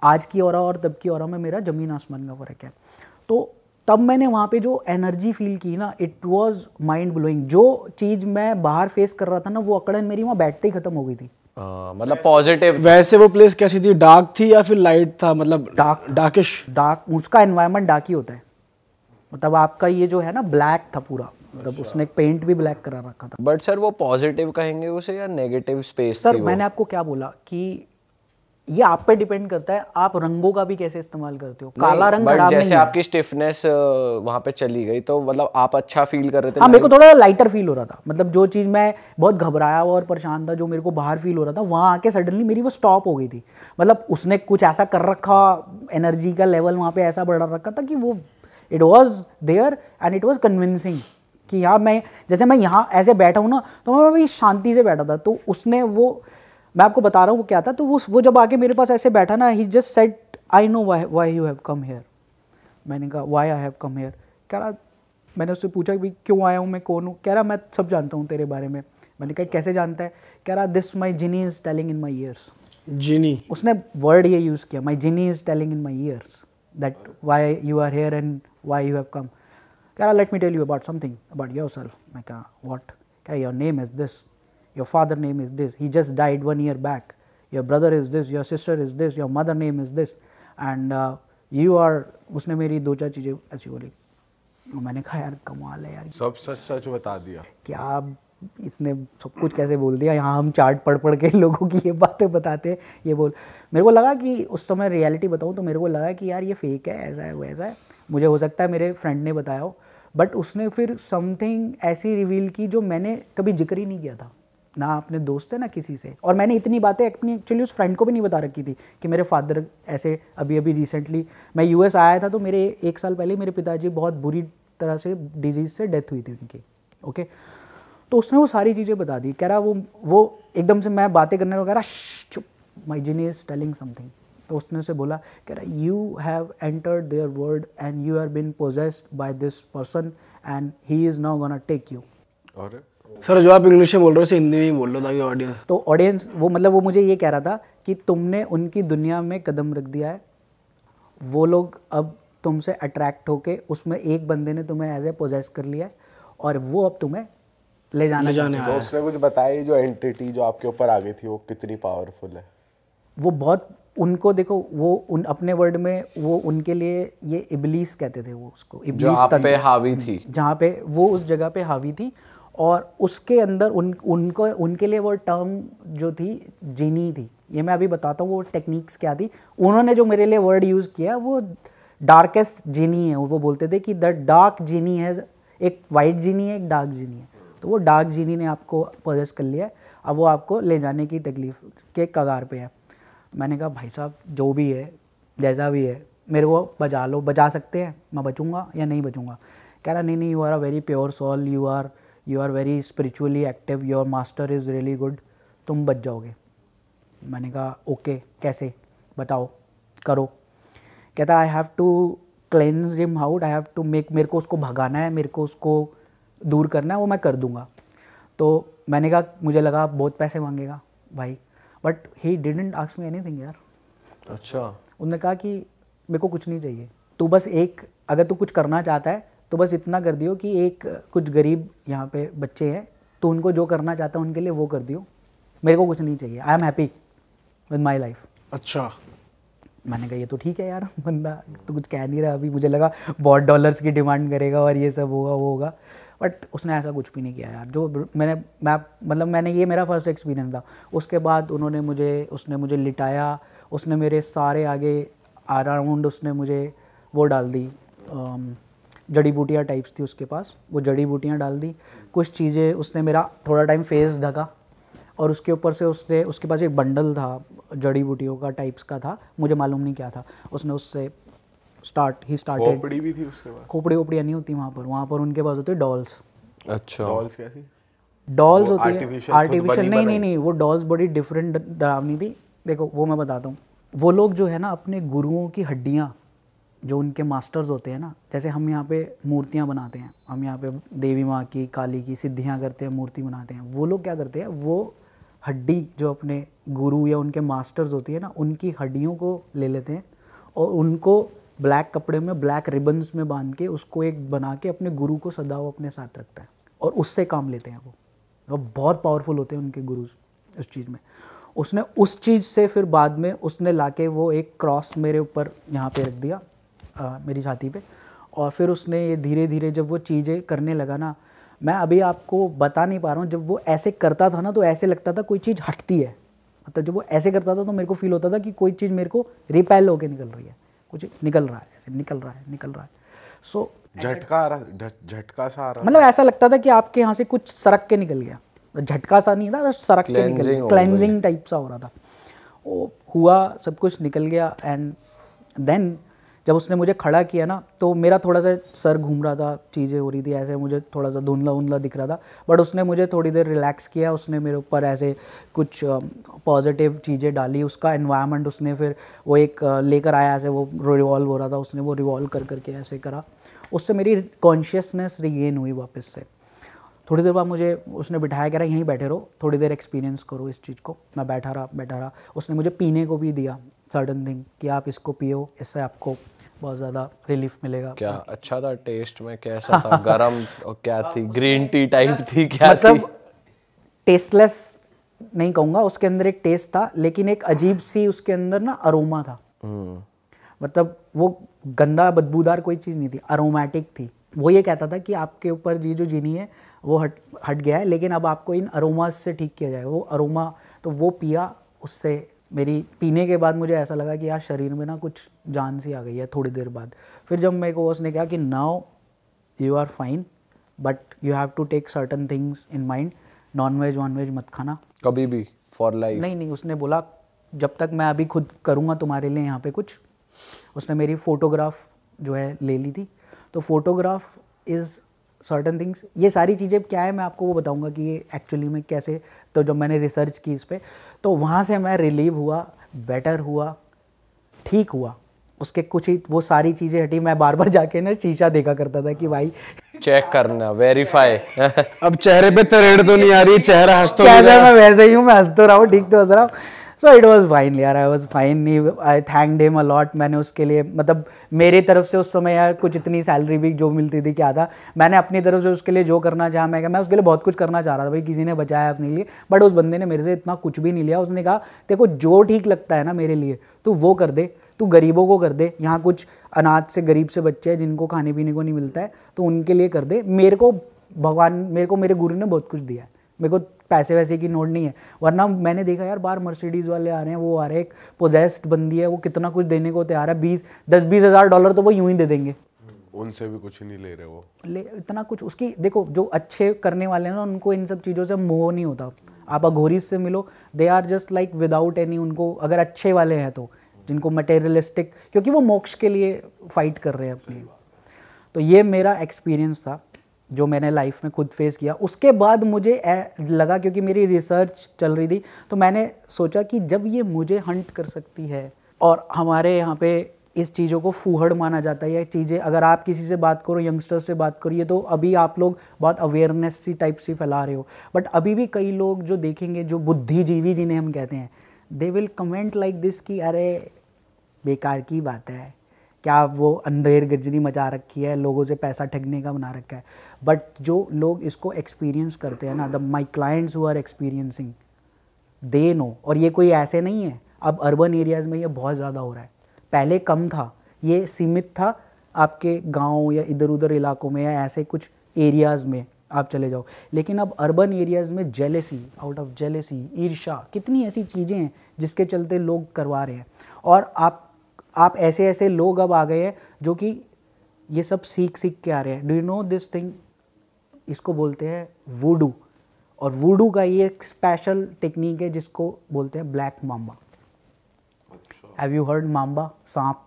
आज की और और तब की और में मेरा ज़मीन आसमान का फ़र्क है। तो तब मैंने वहाँ पे जो एनर्जी फील की ना इट वाज माइंड ब्लोइंग जो चीज़ मैं बाहर फेस कर रहा था ना वो अकड़न मेरी वहाँ बैठते ही खत्म हो गई थी। हाँ, मतलब पॉजिटिव वैसे वो प्लेस कैसी थी? डार्क थी या फिर लाइट था? मतलब डार्क डार्किश डार्क उसका एनवायरमेंट डार्क ही होता है। मतलब आपका ये जो है ना ब्लैक था पूरा। मतलब उसने पेंट भी ब्लैक करा रखा था। बट सर वो पॉजिटिव कहेंगे उसे या नेगेटिव स्पेस सर थी मैंने आपको क्या बोला कि ये आप पे डिपेंड करता है आप रंगों का भी कैसे इस्तेमाल करते हो? काला रंग खराब जैसे नहीं आपकी स्टिफनेस वहाँ पे चली गई तो मतलब आप अच्छा फील कर रहे थे हाँ मेरे को थोड़ा लाइटर फील हो रहा था। मतलब जो चीज़ मैं बहुत घबराया हुआ और परेशान था जो मेरे को बाहर फील हो रहा था वहाँ आके सडनली मेरी वो स्टॉप हो गई थी। मतलब उसने कुछ ऐसा कर रखा एनर्जी का लेवल वहाँ पे ऐसा बढ़ा रखा था कि वो it was there and it was convincing कि यहाँ मैं जैसे मैं यहाँ ऐसे बैठा हूँ ना तो मैं भी शांति से बैठा था तो उसने वो मैं आपको बता रहा हूँ वो क्या था तो वो वो जब आके मेरे पास ऐसे बैठा ना he just said I know why why you have come here मैंने कहा why I have come here कह रहा मैंने उससे पूछा कि क्यों आया हूँ मैं कौन हूँ? कह रहा मैं सब जानता हूँ तेरे बारे में। मैंने कहा कैसे जानता है? कह रहा this my genie is telling in my ears genie उसने वर्ड ये यूज़ किया my genie is telling in my ears that why you are here and why you have come कह रहा let me tell you about something about yourself मैं कहा what कह your name is this your father name is this he just died one year back your brother is this your sister is this your mother name is this and you are उसने मेरी दो चार चीज़ें ऐसी बोली। मैंने कहा यार कमाल है यार। सब सच सच बता दिया। क्या इसने सब कुछ कैसे बोल दिया? यहाँ हम चार्ट पढ़ पढ़ के लोगों की ये बातें बताते हैं ये बोल। मेरे को लगा कि उस समय रियलिटी बताऊँ तो मेरे को लगा कि यार ये फेक है ऐसा है वैसा है। मुझे हो सकता है मेरे फ्रेंड ने बताया हो। बट उसने फिर समथिंग ऐसी रिवील की जो मैंने कभी ज़िक्र ही नहीं किया था। ना अपने दोस्त है ना किसी से। और मैंने इतनी बातें अपनी एक्चुअली उस फ्रेंड को भी नहीं बता रखी थी कि मेरे फादर ऐसे अभी अभी रिसेंटली मैं यूएस आया था तो मेरे एक साल पहले मेरे पिताजी बहुत बुरी तरह से डिज़ीज़ से डेथ हुई थी उनकी ओके तो उसने वो सारी चीज़ें बता दी। कह रहा वो वो एकदम से मैं बातें करने लगा, कह रहा चुप my genie is telling something तो उसने उसे बोला, कह रहा you have entered their world and you are been possessed by this person and he is now gonna take you और सर जो आप इंग्लिश में बोल रहे हो उसे हिंदी में ही बोल लो ताकि ऑडियंस तो ऑडियंस वो मतलब वो मुझे ये कह रहा था कि तुमने उनकी दुनिया में कदम रख दिया है। वो लोग अब तुमसे अट्रैक्ट होके उसमें एक बंदे ने तुम्हें एज ए पोजेस कर लिया है और वो अब तुम्हें ले जाना ले जाने तो उसने कुछ बताया जो एंटिटी जो आपके ऊपर आ गई थी वो कितनी पावरफुल है? वो बहुत उनको देखो वो उन अपने वर्ड में वो उनके लिए ये इबलीस कहते थे वो उसको जो इबलीस आप पे हावी थी। जहाँ पे वो उस जगह पे हावी थी और उसके अंदर उन, उनको, उनके लिए वो टर्म जो थी जीनी थी। ये मैं अभी बताता हूँ, वो टेक्निक्स क्या थी। उन्होंने जो मेरे लिए वर्ड यूज़ किया, वो डार्केस्ट जीनी है। वो बोलते थे कि द डार्क जीनी है एक वाइट जीनी है, एक डार्क जीनी है। तो वो डार्क जीनी ने आपको पोजेस कर लिया है। अब वो आपको ले जाने की तकलीफ़ के कगार पे है। मैंने कहा, भाई साहब, जो भी है, जैसा भी है, मेरे को बजा लो, बजा सकते हैं? मैं बचूँगा या नहीं बचूँगा? कह रहा, नहीं नहीं you are a very pure soul you are you are very spiritually active your master is really good तुम बच जाओगे। मैंने कहा ओके okay, कैसे? बताओ करो। कहता I have to cleanse him out I have to make मेरे को उसको भगाना है मेरे को उसको दूर करना है वो मैं कर दूँगा। तो मैंने कहा मुझे लगा बहुत पैसे मांगेगा भाई। But he didn't ask me anything यार। अच्छा। उन्होंने कहा कि मेरे को कुछ नहीं चाहिए। तू बस एक अगर तू कुछ करना चाहता है तो बस इतना कर दियो कि एक कुछ गरीब यहाँ पे बच्चे हैं तो उनको जो करना चाहता है उनके लिए वो कर दियो। मेरे को कुछ नहीं चाहिए। I am happy with my life अच्छा। मैंने कहा ये तो ठीक है यार बंदा तो कुछ कह नहीं रहा अभी। मुझे लगा बहुत डॉलर्स की डिमांड करेगा और ये सब होगा वो होगा। बट उसने ऐसा कुछ भी नहीं किया यार। जो मैंने मैं मतलब मैंने ये मेरा फ़र्स्ट एक्सपीरियंस था। उसके बाद उन्होंने मुझे उसने मुझे लिटाया। उसने मेरे सारे आगे अराउंड उसने मुझे वो डाल दी अम, जड़ी बूटियाँ टाइप्स थी उसके पास। वो जड़ी बूटियाँ डाल दी। कुछ चीज़ें उसने मेरा थोड़ा टाइम फेस ढका और उसके ऊपर से उसने उसके पास एक बंडल था जड़ी बूटियों का टाइप्स का था। मुझे मालूम नहीं क्या था। उसने उससे स्टार्ट ही स्टार्टेड खोपड़ी भी थी उसके बाद खोपड़ी ओपड़ियाँ नहीं होती वहाँ पर। वहाँ पर उनके पास होते डॉल्स अच्छा। डॉल्स कैसी? डॉल्स होती है। आर्टिफिशियल नहीं नहीं नहीं वो डॉल्स बड़ी डिफरेंट डरावनी थी। देखो वो मैं बताता हूँ। वो लोग जो है ना अपने गुरुओं की हड्डियाँ जो उनके मास्टर्स होते हैं ना, जैसे हम यहाँ पे मूर्तियाँ बनाते हैं, हम यहाँ पे देवी माँ की, काली की सिद्धियाँ करते हैं, मूर्ति बनाते हैं, वो लोग क्या करते हैं, वो हड्डी जो अपने गुरु या उनके मास्टर्स होती है ना, उनकी हड्डियों को ले लेते हैं और उनको ब्लैक कपड़े में, ब्लैक रिबन्स में बाँध के उसको एक बना के अपने गुरु को सदा वो अपने साथ रखता है और उससे काम लेते हैं वो। वो बहुत पावरफुल होते हैं उनके गुरु उस चीज़ में। उसने उस चीज़ से फिर बाद में उसने लाके वो एक क्रॉस मेरे ऊपर यहाँ पे रख दिया। मेरी छाती पे। और फिर उसने ये धीरे धीरे जब वो चीज़ें करने लगा ना मैं अभी आपको बता नहीं पा रहा हूँ जब वो ऐसे करता था ना तो ऐसे लगता था कोई चीज़ हटती है। मतलब जब वो ऐसे करता था तो मेरे को फील होता था कि कोई चीज़ मेरे को रिपेल होके निकल रही है। कुछ निकल रहा है ऐसे निकल रहा है निकल रहा है। सो झटका आ रहा झटका सा आ रहा मतलब ऐसा लगता था कि आपके यहाँ से कुछ सरक के निकल गया। झटका सा नहीं था बस सरक के निकल गया। क्लेंजिंग टाइप सा हो रहा था। वो हुआ सब कुछ निकल गया एंड देन जब उसने मुझे खड़ा किया ना तो मेरा थोड़ा सा सर घूम रहा था, चीज़ें हो रही थी, ऐसे मुझे थोड़ा सा धुंधला उंधला दिख रहा था बट उसने मुझे थोड़ी देर रिलैक्स किया, उसने मेरे ऊपर ऐसे कुछ पॉजिटिव चीज़ें डाली, उसका एनवायरनमेंट उसने फिर वो एक लेकर आया, ऐसे वो रिवॉल्व हो रहा था, उसने वो रिवॉल्व कर करके ऐसे करा। उससे मेरी कॉन्शियसनेस रिगेन हुई वापस से। थोड़ी देर बाद मुझे उसने बिठाया, कह रहा, यहीं बैठे रहो, थोड़ी देर एक्सपीरियंस करो इस चीज़ को, मैं बैठा रहा बैठा रहा। उसने मुझे पीने को भी दिया सर्टन थिंग कि आप इसको पियो, इससे आपको बहुत ज़्यादा रिलीफ मिलेगा क्या अच्छा था टेस्ट में? कैसा था? गरम? और क्या थी? ग्रीन टी टाइप थी? क्या थी? मतलब टेस्टलेस नहीं कहूँगा उसके अंदर एक टेस्ट था लेकिन एक अजीब सी उसके अंदर ना अरोमा था। हम्म, मतलब वो गंदा बदबूदार कोई चीज़ नहीं थी अरोमेटिक थी। वो ये कहता था कि आपके ऊपर ये जो जीनी है वो हट हट गया है लेकिन अब आपको इन अरोमास से ठीक किया जाएगा। वो अरोमा तो वो पिया उससे मेरी पीने के बाद मुझे ऐसा लगा कि यार शरीर में ना कुछ जान सी आ गई है थोड़ी देर बाद। फिर जब मेरे को उसने कहा कि now you are fine but you have to take certain things in mind non veg non veg मत खाना। कभी भी फॉर लाइफ नहीं नहीं उसने बोला जब तक मैं अभी खुद करूँगा तुम्हारे लिए यहाँ पे कुछ उसने मेरी फ़ोटोग्राफ जो है ले ली थी। तो फोटोग्राफ इज़ सर्टन थिंग्स ये सारी चीज़ें क्या है मैं आपको वो बताऊँगा कि ये एक्चुअली में कैसे तो जब मैंने रिसर्च की इस पर तो वहाँ से मैं रिलीव हुआ बेटर हुआ ठीक हुआ। उसके कुछ ही वो सारी चीज़ें हटी मैं बार बार जाके ना शीशा देखा करता था कि भाई चेक करना वेरीफाई अब चेहरे पे तरेड़ तो नहीं आ रही चेहरा हंस तो मैं वैसे ही हूँ मैं हंस तो रहा हूँ ठीक तो हंस रहा हूँ। सो इट वॉज़ फाइन यार I was fine I thank them a lot मैंने उसके लिए मतलब मेरी तरफ़ से उस समय यार कुछ इतनी सैलरी भी जो मिलती थी, क्या था? मैंने अपनी तरफ़ से उसके लिए जो करना चाहा, मैं मैं उसके लिए बहुत कुछ करना चाह रहा था, भाई, किसी ने बचाया अपने लिए बट उस बंदे ने मेरे से इतना कुछ भी नहीं लिया। उसने कहा देखो जो ठीक लगता है ना मेरे लिए तो वो कर दे, तू गरीबों को कर दे, यहाँ कुछ अनाथ से गरीब से बच्चे हैं जिनको खाने पीने को नहीं मिलता है तो उनके लिए कर दे। मेरे को भगवान, मेरे को मेरे गुरु ने बहुत कुछ दिया है, मेरे को पैसे वैसे की नोट नहीं है। वरना मैंने देखा यार बाहर मर्सिडीज वाले आ रहे हैं वो आ रहे हैं एक पोजेस्ड बंदी है वो कितना कुछ देने को तैयार है बीस दस बीस हज़ार डॉलर तो वो यूँ ही दे देंगे। उनसे भी कुछ नहीं ले रहे वो। ले इतना कुछ उसकी देखो जो अच्छे करने वाले हैं ना उनको इन सब चीज़ों से मोह नहीं होता। आप अघोरीज से मिलो they are just like without any उनको अगर अच्छे वाले हैं तो जिनको मटेरियलिस्टिक क्योंकि वो मोक्ष के लिए फाइट कर रहे हैं अपनी। तो ये मेरा एक्सपीरियंस था। जो मैंने लाइफ में खुद फेस किया, उसके बाद मुझे लगा क्योंकि मेरी रिसर्च चल रही थी तो मैंने सोचा कि जब ये मुझे हंट कर सकती है और हमारे यहाँ पे इस चीज़ों को फूहड़ माना जाता है या चीज़ें, अगर आप किसी से बात करो यंगस्टर से बात करिए तो अभी आप लोग बहुत अवेयरनेस सी टाइप सी फैला रहे हो। बट अभी भी कई लोग जो देखेंगे, जो बुद्धिजीवी जिन्हें हम कहते हैं they will comment like this कि, अरे, बेकार की बात है। क्या वो अंधेर गजनी मचा रखी है, लोगों से पैसा ठगने का बना रखा है? बट जो लोग इसको एक्सपीरियंस करते हैं ना the my clients who are experiencing they know और ये कोई ऐसे नहीं है। अब अर्बन एरियाज़ में ये बहुत ज़्यादा हो रहा है। पहले कम था। ये सीमित था आपके गाँव या इधर उधर इलाकों में या ऐसे कुछ एरियाज़ में। आप चले जाओ। लेकिन अब अर्बन एरियाज़ में जेलेसी आउट ऑफ़ जेलेसी ईर्षा कितनी ऐसी चीज़ें हैं जिसके चलते लोग करवा रहे हैं। और आप आप ऐसे ऐसे लोग अब आ गए हैं जो कि ये सब सीख सीख के आ रहे हैं। Do you know this thing इसको बोलते हैं वूडू। और वूडू का ये एक स्पेशल टेक्निक है जिसको बोलते हैं black mamba have you heard mamba सांप।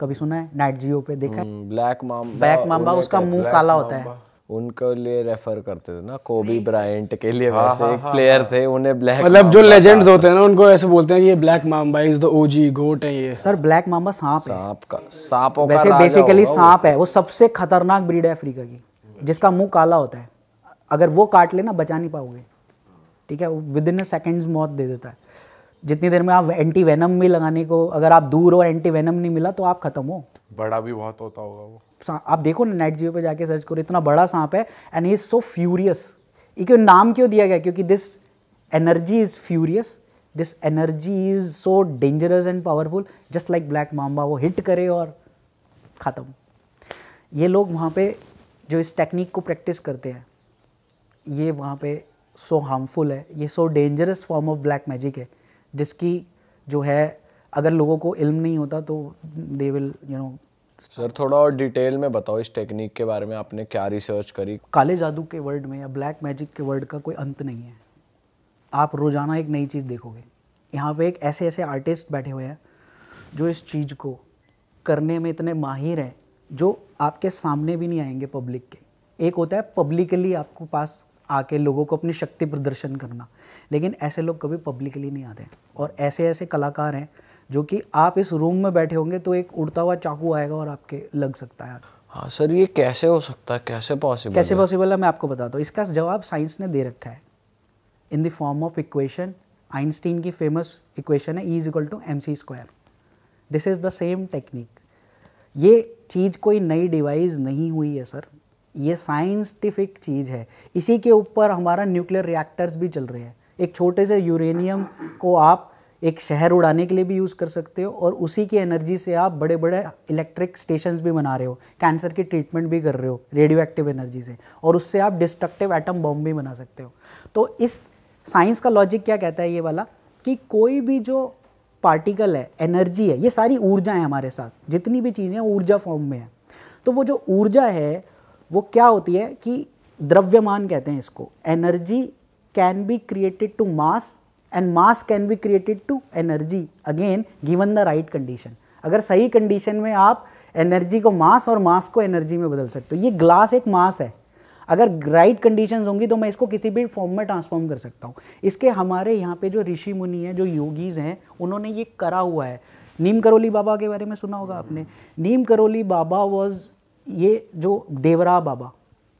कभी सुना है? नाइट जियो पे देखा है? ब्लैक माम ब्लैक माम्बा उसका मुँह काला होता है। उनके लिए रेफर करते थे ना कोबी ब्रायंट के लिए हाँ, वैसे एक प्लेयर थे उन्हें ब्लैक मतलब जो लेजेंड्स होते हैं ना उनको ऐसे बोलते हैं कि ये black mamba is the OG GOAT है ये। सर ब्लैक माम्बा सांप है। सांप का सांपों का वैसे बेसिकली सांप है वो सबसे खतरनाक ब्रीड है अफ्रीका की। जिसका मुँह काला होता है। अगर वो काट लेना बचा नहीं पाओगे। ठीक है? विद इन सेकेंड्स मौत दे देता है। जितनी देर में आप एंटी वेनम भी लगाने को अगर आप दूर हो एंटी वेनम नहीं मिला तो आप खत्म हो। बड़ा भी बहुत होता होगा वो। आप देखो ना नेट जियो पे जाके सर्च करो इतना बड़ा सांप है and he is so furious ये क्यों नाम क्यों दिया गया? क्योंकि this energy is furious this energy is so dangerous and powerful just like black mamba वो हिट करे और ख़त्म। ये लोग वहाँ पे जो इस टेक्निक को प्रैक्टिस करते हैं ये वहाँ पे सो हार्मफुल है। ये so dangerous form of black magic है जिसकी जो है अगर लोगों को इल्म नहीं होता तो they will you know sir थोड़ा और डिटेल में बताओ इस टेक्निक के बारे में आपने क्या रिसर्च करी? काले जादू के वर्ल्ड में या ब्लैक मैजिक के वर्ल्ड का कोई अंत नहीं है। आप रोज़ाना एक नई चीज़ देखोगे। यहाँ पे एक ऐसे ऐसे आर्टिस्ट बैठे हुए हैं जो इस चीज़ को करने में इतने माहिर हैं जो आपके सामने भी नहीं आएँगे पब्लिक के। एक होता है पब्लिकली आपको पास आके लोगों को अपनी शक्ति प्रदर्शन करना। लेकिन ऐसे लोग कभी पब्लिकली नहीं आते। और ऐसे ऐसे कलाकार हैं जो कि आप इस रूम में बैठे होंगे तो एक उड़ता हुआ चाकू आएगा और आपके लग सकता है हाँ सर ये कैसे हो सकता है? कैसे पॉसिबल कैसे पॉसिबल है? मैं आपको बताता हूँ इसका जवाब साइंस ने दे रखा है। In the form of equation Einstein की फ़ेमस इक्वेशन है E is equal to M C square this is the same technique ये चीज़ कोई नई डिवाइस नहीं हुई है सर ये साइंटिफिक चीज़ है। इसी के ऊपर हमारा न्यूक्लियर रिएक्टर्स भी चल रहे हैं। एक छोटे से यूरेनियम को आप एक शहर उड़ाने के लिए भी यूज़ कर सकते हो और उसी की एनर्जी से आप बड़े बड़े इलेक्ट्रिक स्टेशंस भी बना रहे हो। कैंसर की ट्रीटमेंट भी कर रहे हो रेडियो एक्टिव एनर्जी से। और उससे आप डिस्ट्रक्टिव एटम बॉम्ब भी बना सकते हो। तो इस साइंस का लॉजिक क्या कहता है ये वाला? कि कोई भी जो पार्टिकल है एनर्जी है, ये सारी ऊर्जा है हमारे साथ। जितनी भी चीज़ें ऊर्जा फॉर्म में है। तो वो जो ऊर्जा है, वो क्या होती है कि द्रव्यमान कहते हैं इसको। Energy can be created to mass and mass can be created to energy again given the right condition अगर सही कंडीशन में आप एनर्जी को मास और मास को एनर्जी में बदल सकते हो, ये ग्लास एक मास है। अगर राइट कंडीशन होंगी तो मैं इसको किसी भी फॉर्म में ट्रांसफॉर्म कर सकता हूँ। इसके हमारे यहाँ पे जो ऋषि मुनि हैं, जो योगीज हैं, उन्होंने ये करा हुआ है। नीम करोली बाबा के बारे में सुना होगा आपने। नीम करोली बाबा वॉज़ ये जो देवरा बाबा,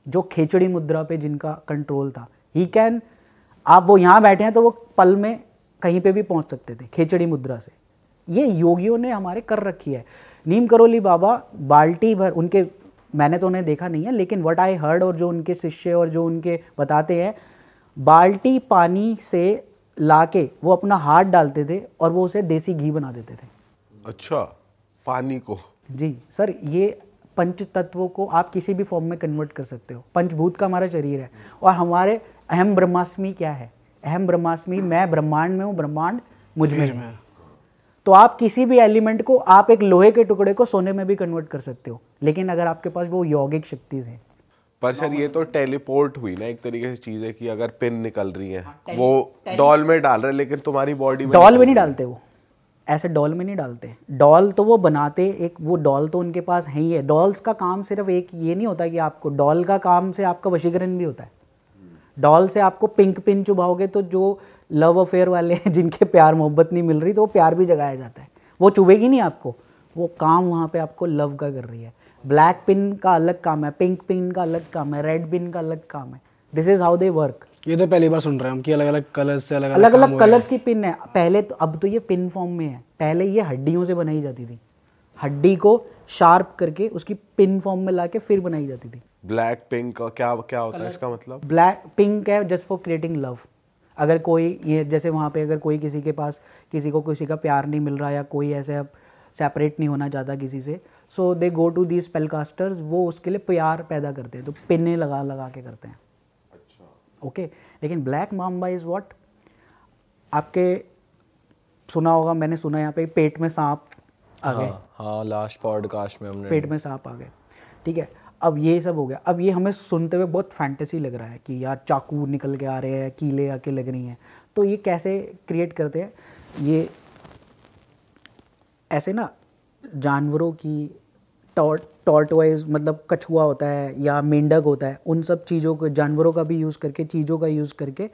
जो खेचड़ी मुद्रा पे जिनका कंट्रोल था ही कैन आप वो यहाँ बैठे हैं तो वो पल में कहीं पे भी पहुँच सकते थे, खेचड़ी मुद्रा से। ये योगियों ने हमारे कर रखी है। नीम करोली बाबा बाल्टी भर, उनके मैंने तो उन्हें देखा नहीं है लेकिन व्हाट आई हर्ड और जो उनके शिष्य और जो उनके बताते हैं बाल्टी पानी से लाके वो अपना हाथ डालते थे और वो उसे देसी घी बना देते थे। अच्छा पानी को। जी सर ये पंच तत्वों को आप किसी भी फॉर्म में कन्वर्ट कर सकते हो। पंचभूत का हमारा शरीर है। और हमारे अहम ब्रह्मास्मि क्या है? अहम ब्रह्मास्मि मैं ब्रह्मांड में हूँ ब्रह्मांड मुझमें। तो आप किसी भी एलिमेंट को आप एक लोहे के टुकड़े को सोने में भी कन्वर्ट कर सकते हो। लेकिन अगर आपके पास वो यौगिक शक्ति है। पर सर ये तो टेलीपोर्ट हुई ना एक तरीके से चीज़ है कि अगर पिन निकल रही है वो डॉल में डाल रहे लेकिन तुम्हारी बॉडी में डॉल में नहीं डालते वो। ऐसे डॉल में नहीं डालते। डॉल तो वो बनाते एक वो डॉल तो उनके पास है ही है। डॉल्स का काम सिर्फ़ एक ये नहीं होता कि आपको डॉल का काम से आपका वशीकरण भी होता है। डॉल से आपको पिंक पिन चुभाओगे तो जो लव अफेयर वाले हैं जिनके प्यार मोहब्बत नहीं मिल रही तो वो प्यार भी जगाया जाता है। वो चुभेगी नहीं आपको। वो काम वहाँ पे आपको लव का कर रही है। ब्लैक पिन का अलग काम है पिंक पिन का अलग काम है रेड पिन का अलग काम है। This is how they work ये तो पहली बार सुन रहे हैं हम कि अलग अलग कलर्स से अलग अलग अलग कलर्स की पिन है। पहले तो अब तो ये पिन फॉर्म में है। पहले ये हड्डियों से बनाई जाती थी। हड्डी को शार्प करके उसकी पिन फॉर्म में लाके फिर बनाई जाती थी। ब्लैक पिंक क्या क्या होता है इसका मतलब? ब्लैक पिंक है जस्ट फॉर क्रिएटिंग लव अगर कोई ये जैसे वहाँ पे अगर कोई किसी के पास किसी को किसी का प्यार नहीं मिल रहा या कोई ऐसे अब सेपरेट नहीं होना चाहता किसी से सो दे गो टू दी स्पेलकास्टर्स वो उसके लिए प्यार पैदा करते हैं तो पिने लगा लगा के करते हैं। Okay okay? लेकिन ब्लैक माम्बा इज़ वॉट आपके सुना होगा मैंने सुना यहाँ पे पेट में सांप आ गए। हाँ, हाँ लास्ट पॉडकास्ट में हमने पेट में सांप आ गए। ठीक है? अब ये सब हो गया। अब ये हमें सुनते हुए बहुत फैंटेसी लग रहा है कि यार चाकू निकल के आ रहे हैं, कीले आके लग रही हैं। तो ये कैसे क्रिएट करते हैं? ये ऐसे ना जानवरों की टॉर्ट टॉर्ट वाइज मतलब कछुआ होता है या मेंढक होता है, उन सब चीज़ों को, जानवरों का भी यूज़ करके, चीज़ों का यूज़ करके,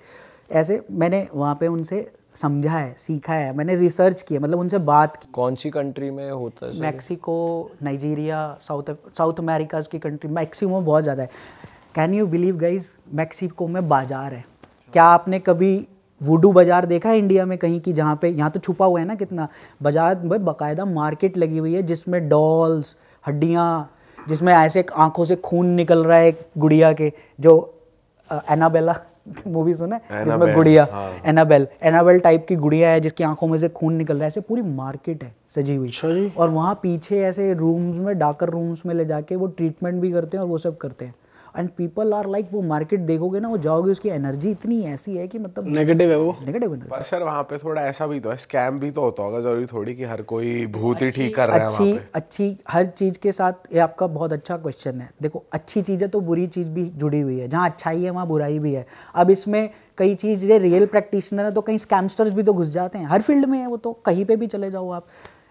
ऐसे मैंने वहाँ पे उनसे समझा है सीखा है मैंने रिसर्च किया मतलब उनसे बात की। कौन सी कंट्री में होता है Mexico Nigeria south south America की कंट्री मैक्सिको में बहुत ज़्यादा है। Can you believe guys Mexico में बाज़ार है? क्या आपने कभी वुडू बाज़ार देखा है इंडिया में कहीं की जहाँ पे यहाँ तो छुपा हुआ है ना कितना? बाज़ार में बाकायदा मार्केट लगी हुई है जिसमें डॉल्स हड्डियाँ जिसमें ऐसे आँखों से खून निकल रहा है गुड़िया के जो एनाबेला मूवी सुना है जिसमें गुड़िया एनाबेल एनाबेल टाइप की गुड़िया है जिसकी आँखों में से खून निकल रहा है ऐसे पूरी मार्केट है सजी हुई। और वहाँ पीछे ऐसे रूम्स में डाकर रूम्स में ले जाके वो ट्रीटमेंट भी करते हैं और वो सब करते हैं। एंड पीपल आर लाइक वो मार्केट देखोगे ना वो जाओगे उसकी एनर्जी इतनी ऐसी है कि मतलब नेगेटिव है वो। नेगेटिव एनर्जी पर सर वहाँ पे थोड़ा ऐसा भी तो है स्कैम भी तो होता होगा ज़रूरी थोड़ी कि हर कोई भूत ही ठीक कर रहा है अच्छी अच्छी हर चीज़ के साथ ये आपका बहुत अच्छा क्वेश्चन है। देखो अच्छी चीज़ है तो बुरी चीज़ भी जुड़ी हुई है जहाँ अच्छाई है वहाँ बुराई भी है। अब इसमें कई चीज़ ये रियल प्रैक्टिशनर है तो कहीं स्कैमस्टर्स भी तो घुस जाते हैं। हर फ़ील्ड में है वो तो कहीं पे भी चले जाओ आप।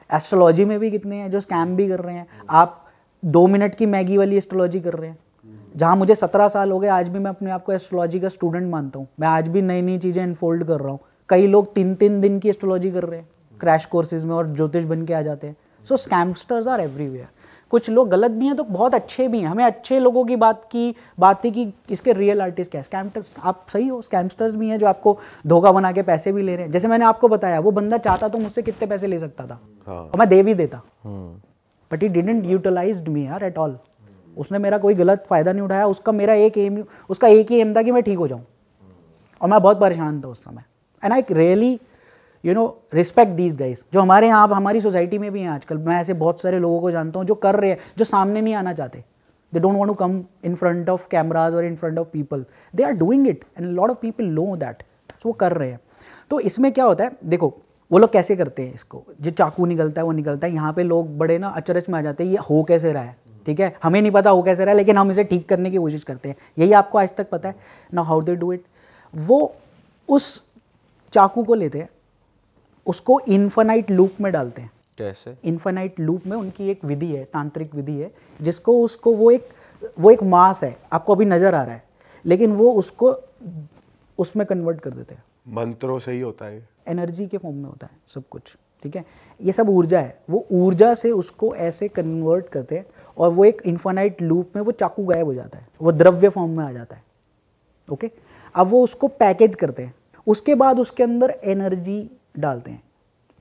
एस्ट्रोलॉजी में भी कितने हैं जो स्कैम भी कर रहे हैं। आप दो मिनट की मैगी वाली एस्ट्रोलॉजी कर रहे हैं। जहाँ मुझे सत्रह साल हो गए आज भी मैं अपने आप को एस्ट्रोलॉजी का स्टूडेंट मानता हूँ। मैं आज भी नई नई चीज़ें इनफोल्ड कर रहा हूँ। कई लोग तीन तीन दिन की एस्ट्रोलॉजी कर रहे हैं क्रैश कोर्सेज में और ज्योतिष बन के आ जाते हैं। सो स्कैमस्टर्स आर एवरीवेयर कुछ लोग गलत भी हैं तो बहुत अच्छे भी हैं। हमें अच्छे लोगों की बात की बात थी कि इसके रियल आर्टिस्ट क्या है? स्कैमस्टर्स आप सही हो स्कैमस्टर्स भी हैं जो आपको धोखा बना के पैसे भी ले रहे हैं। जैसे मैंने आपको बताया वो बंदा चाहता तो मुझसे कितने पैसे ले सकता था। हाँ। और मैं दे भी देता। But he didn't utilise me यार एट ऑल उसने मेरा कोई गलत फ़ायदा नहीं उठाया, उसका मेरा एक एम उसका एक ही एम था कि मैं ठीक हो जाऊँ। और मैं बहुत परेशान था उस समय। And I really you know respect these guys जो हमारे यहाँ, हमारी सोसाइटी में भी हैं आजकल। मैं ऐसे बहुत सारे लोगों को जानता हूँ जो कर रहे हैं, जो सामने नहीं आना चाहते। They don't want to come in front of cameras और in front of people they are doing it and lot of people know that वो कर रहे हैं। तो इसमें क्या होता है? देखो, वो लोग कैसे करते हैं इसको? जो चाकू निकलता है, वो निकलता है। यहाँ पे लोग बड़े ना अचरज में आ जाते हैं, ये हो कैसे रहा है? ठीक है? हमें नहीं पता हो कैसे रहा है लेकिन हम इसे ठीक करने की कोशिश करते हैं। यही आपको आज तक पता है। ना हाउ दे डू इट वो उस चाकू को लेते हैं उसको इन्फानाइट लूप में डालते हैं। कैसे? इन्फानाइट लूप में उनकी एक विधि है तांत्रिक विधि है जिसको उसको वो एक वो एक मास है। आपको अभी नज़र आ रहा है लेकिन वो उसको उसमें कन्वर्ट कर देते हैं। मंत्रों से ही होता है एनर्जी के फॉर्म में होता है सब कुछ ठीक है? ये सब ऊर्जा है। वो ऊर्जा से उसको ऐसे कन्वर्ट करते हैं और वो एक इन्फानाइट लूप में वो चाकू गायब हो जाता है, वो द्रव्य फॉर्म में आ जाता है ओके अब वो उसको पैकेज करते हैं, उसके बाद उसके अंदर एनर्जी डालते हैं।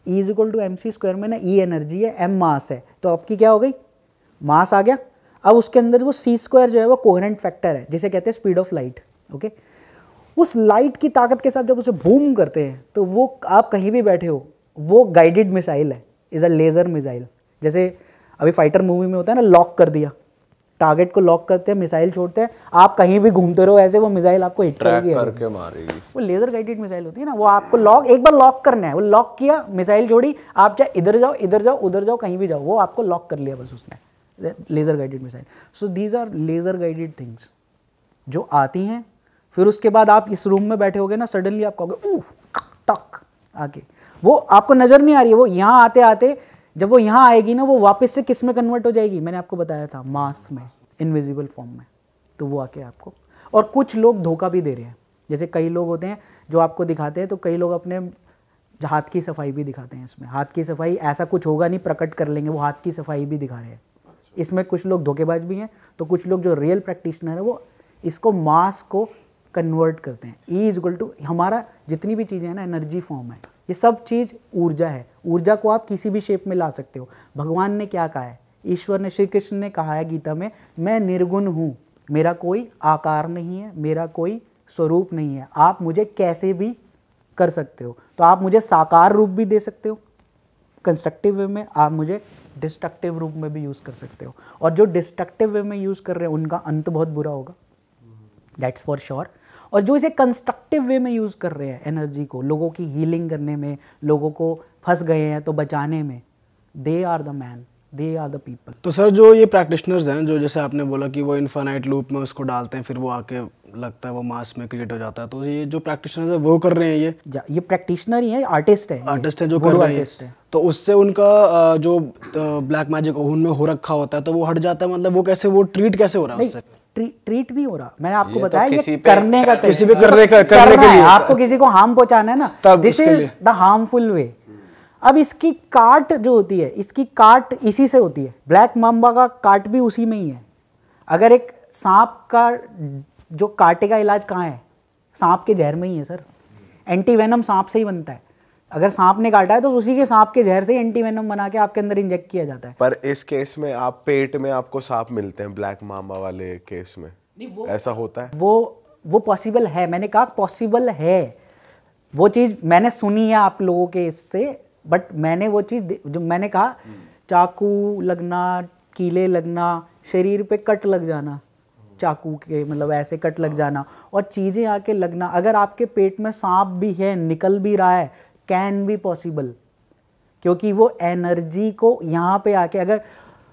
E is equal to M C square में ना ई e एनर्जी है एम मास है तो आपकी क्या हो गई? मास आ गया। अब उसके अंदर वो सी स्क्वायर जो है वो कोहरेंट फैक्टर है, जिसे कहते हैं स्पीड ऑफ़ लाइट ओके उस लाइट की ताकत के साथ जब उसे बूम करते हैं तो वो आप कहीं भी बैठे हो, वो गाइडेड मिसाइल है इज़ अ लेज़र मिसाइल जैसे अभी फाइटर मूवी में होता है ना लॉक कर दिया। टारगेट को लॉक करते हैं मिसाइल छोड़ते हैं। आप कहीं भी घूमते रहो ऐसे वो मिसाइल आपको हिट करेगी। करके मारेगी वो लेजर गाइडेड मिसाइल होती है ना वो आपको लॉक एक बार लॉक करना है। वो लॉक किया मिसाइल छोड़ी आप चाहे इधर जाओ इधर जाओ उधर जाओ कहीं भी जाओ वो आपको लॉक कर लिया बस उसने। Laser guided missile so these are laser guided things जो आती हैं। फिर उसके बाद आप इस रूम में बैठे होगे ना सडनली आप कहोगे ऊ टक आके। वो आपको नज़र नहीं आ रही है वो यहाँ आते आते जब वो यहाँ आएगी ना, वो वापस से किसमें कन्वर्ट हो जाएगी? मैंने आपको बताया था मास में इनविजिबल फॉर्म में। तो वो आके आपको, और कुछ लोग धोखा भी दे रहे हैं। जैसे कई लोग होते हैं जो आपको दिखाते हैं तो कई लोग अपने हाथ की सफ़ाई भी दिखाते हैं इसमें। हाथ की सफ़ाई ऐसा कुछ होगा नहीं, प्रकट कर लेंगे, वो हाथ की सफ़ाई भी दिखा रहे हैं। इसमें कुछ लोग धोखेबाज भी हैं तो कुछ लोग जो रियल प्रैक्टिशनर है, वो इसको मास को कन्वर्ट करते हैं। ई इज़ इक्वल टू हमारा जितनी भी चीज़ें हैं ना एनर्जी फॉर्म है। ये सब चीज़ ऊर्जा है। ऊर्जा को आप किसी भी शेप में ला सकते हो। भगवान ने क्या कहा है? ईश्वर ने श्री कृष्ण ने कहा है गीता में, मैं निर्गुण हूँ। मेरा कोई आकार नहीं है, मेरा कोई स्वरूप नहीं है। आप मुझे कैसे भी कर सकते हो। तो आप मुझे साकार रूप भी दे सकते हो। कंस्ट्रक्टिव वे में आप मुझे डिस्ट्रक्टिव रूप में भी यूज़ कर सकते हो। और जो डिस्ट्रक्टिव वे में यूज़ कर रहे हैं, उनका अंत बहुत बुरा होगा। दैट्स फॉर श्योर और जो इसे कंस्ट्रक्टिव वे में यूज़ कर रहे हैं एनर्जी को लोगों की हीलिंग करने में लोगों को फंस गए हैं तो बचाने में they are the man they are the people तो सर जो ये प्रैक्टिशनर्स हैं जो जैसे आपने बोला कि वो इन्फानाइट लूप में उसको डालते हैं फिर वो आके लगता है वो मास में क्रिएट हो जाता है तो ये जो प्रैक्टिशनर्स है वो कर रहे हैं ये? ये प्रैक्टिशनर ही है आर्टिस्ट है आर्टिस्ट हैं जो कर रहे हैं आर्टिस्ट है। तो उससे उनका जो ब्लैक मैजिक उनमें हो रखा होता है तो वो हट जाता है मतलब वो कैसे वो ट्रीट कैसे हो रहा है उससे? ट्रीट नहीं हो रहा। मैंने आपको तो बताया ये करने का किसी पे करने का- करने के लिए। आपको किसी को हार्म पहुंचाना है ना। This is the harmful way अब इसकी काट जो होती है इसकी काट इसी से होती है। ब्लैक माम्बा का काट भी उसी में ही है। अगर एक सांप का जो काटे का इलाज कहाँ है? सांप के जहर में ही है सर। एंटीवेनम सांप से ही बनता है। अगर सांप ने काटा है तो उसी के सांप के जहर से ही एंटी वेनम बना के आपके अंदर इंजेक्ट किया जाता है। पर इस केस में आप पेट में आपको सांप मिलते हैं ब्लैक मामा वाले केस में। ऐसा होता है? वो वो पॉसिबल है। मैंने कहा पॉसिबल है। वो चीज़ मैंने सुनी है आप लोगों के इससे बट मैंने वो चीज़ जो मैंने कहा चाकू लगना कीले लगना शरीर पे कट लग जाना चाकू के मतलब ऐसे कट लग जाना और चीज़ें आके लगना। अगर आपके पेट में सांप भी है निकल भी रहा है कैन बी पॉसिबल क्योंकि वो एनर्जी को यहाँ पे आके अगर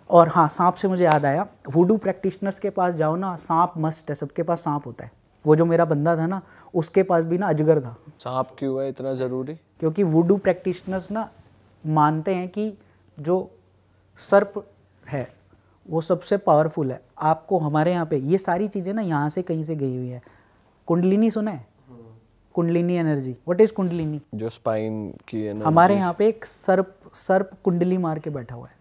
और हाँ सांप से मुझे याद आया वुडू प्रैक्टिशनर्स के पास जाओ ना सांप मस्ट है सबके पास सांप होता है। वो जो मेरा बंदा था ना उसके पास भी ना अजगर था। सांप क्यों है? इतना ज़रूरी? क्योंकि वुडू प्रैक्टिशनर्स ना मानते हैं कि जो सर्प है वो सबसे पावरफुल है। आपको हमारे यहाँ पे ये सारी चीज़ें ना यहाँ से कहीं से गई हुई है। कुंडलिनी सुना है? Kundalini energy. What is kundalini? जो स्पाइन की ना हमारे यहाँ पे एक सर्प सर्प कुंडली मार के बैठा हुआ है।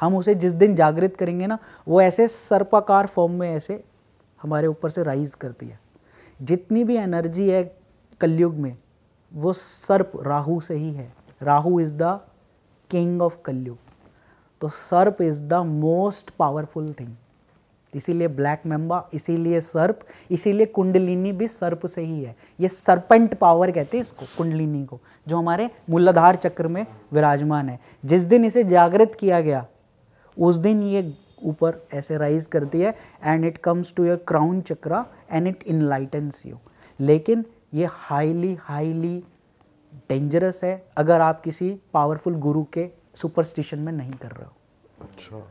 हम उसे जिस दिन जागृत करेंगे ना वो ऐसे सर्पाकार फॉर्म में ऐसे हमारे ऊपर से राइज करती है। जितनी भी एनर्जी है कलयुग में वो सर्प राहु से ही है। Rahu is the king of Kalyug. तो sarp is the most powerful thing इसीलिए ब्लैक मेम्बा इसीलिए सर्प इसीलिए कुंडलिनी भी सर्प से ही है। ये सरपेंट पावर कहते हैं इसको कुंडलिनी को जो हमारे मूलाधार चक्र में विराजमान है। जिस दिन इसे जागृत किया गया उस दिन ये ऊपर ऐसे राइज करती है and it comes to your crown chakra and it enlightens you लेकिन ये हाईली हाईली डेंजरस है अगर आप किसी पावरफुल गुरु के सुपरस्टिशन में नहीं कर रहे हो। अच्छा।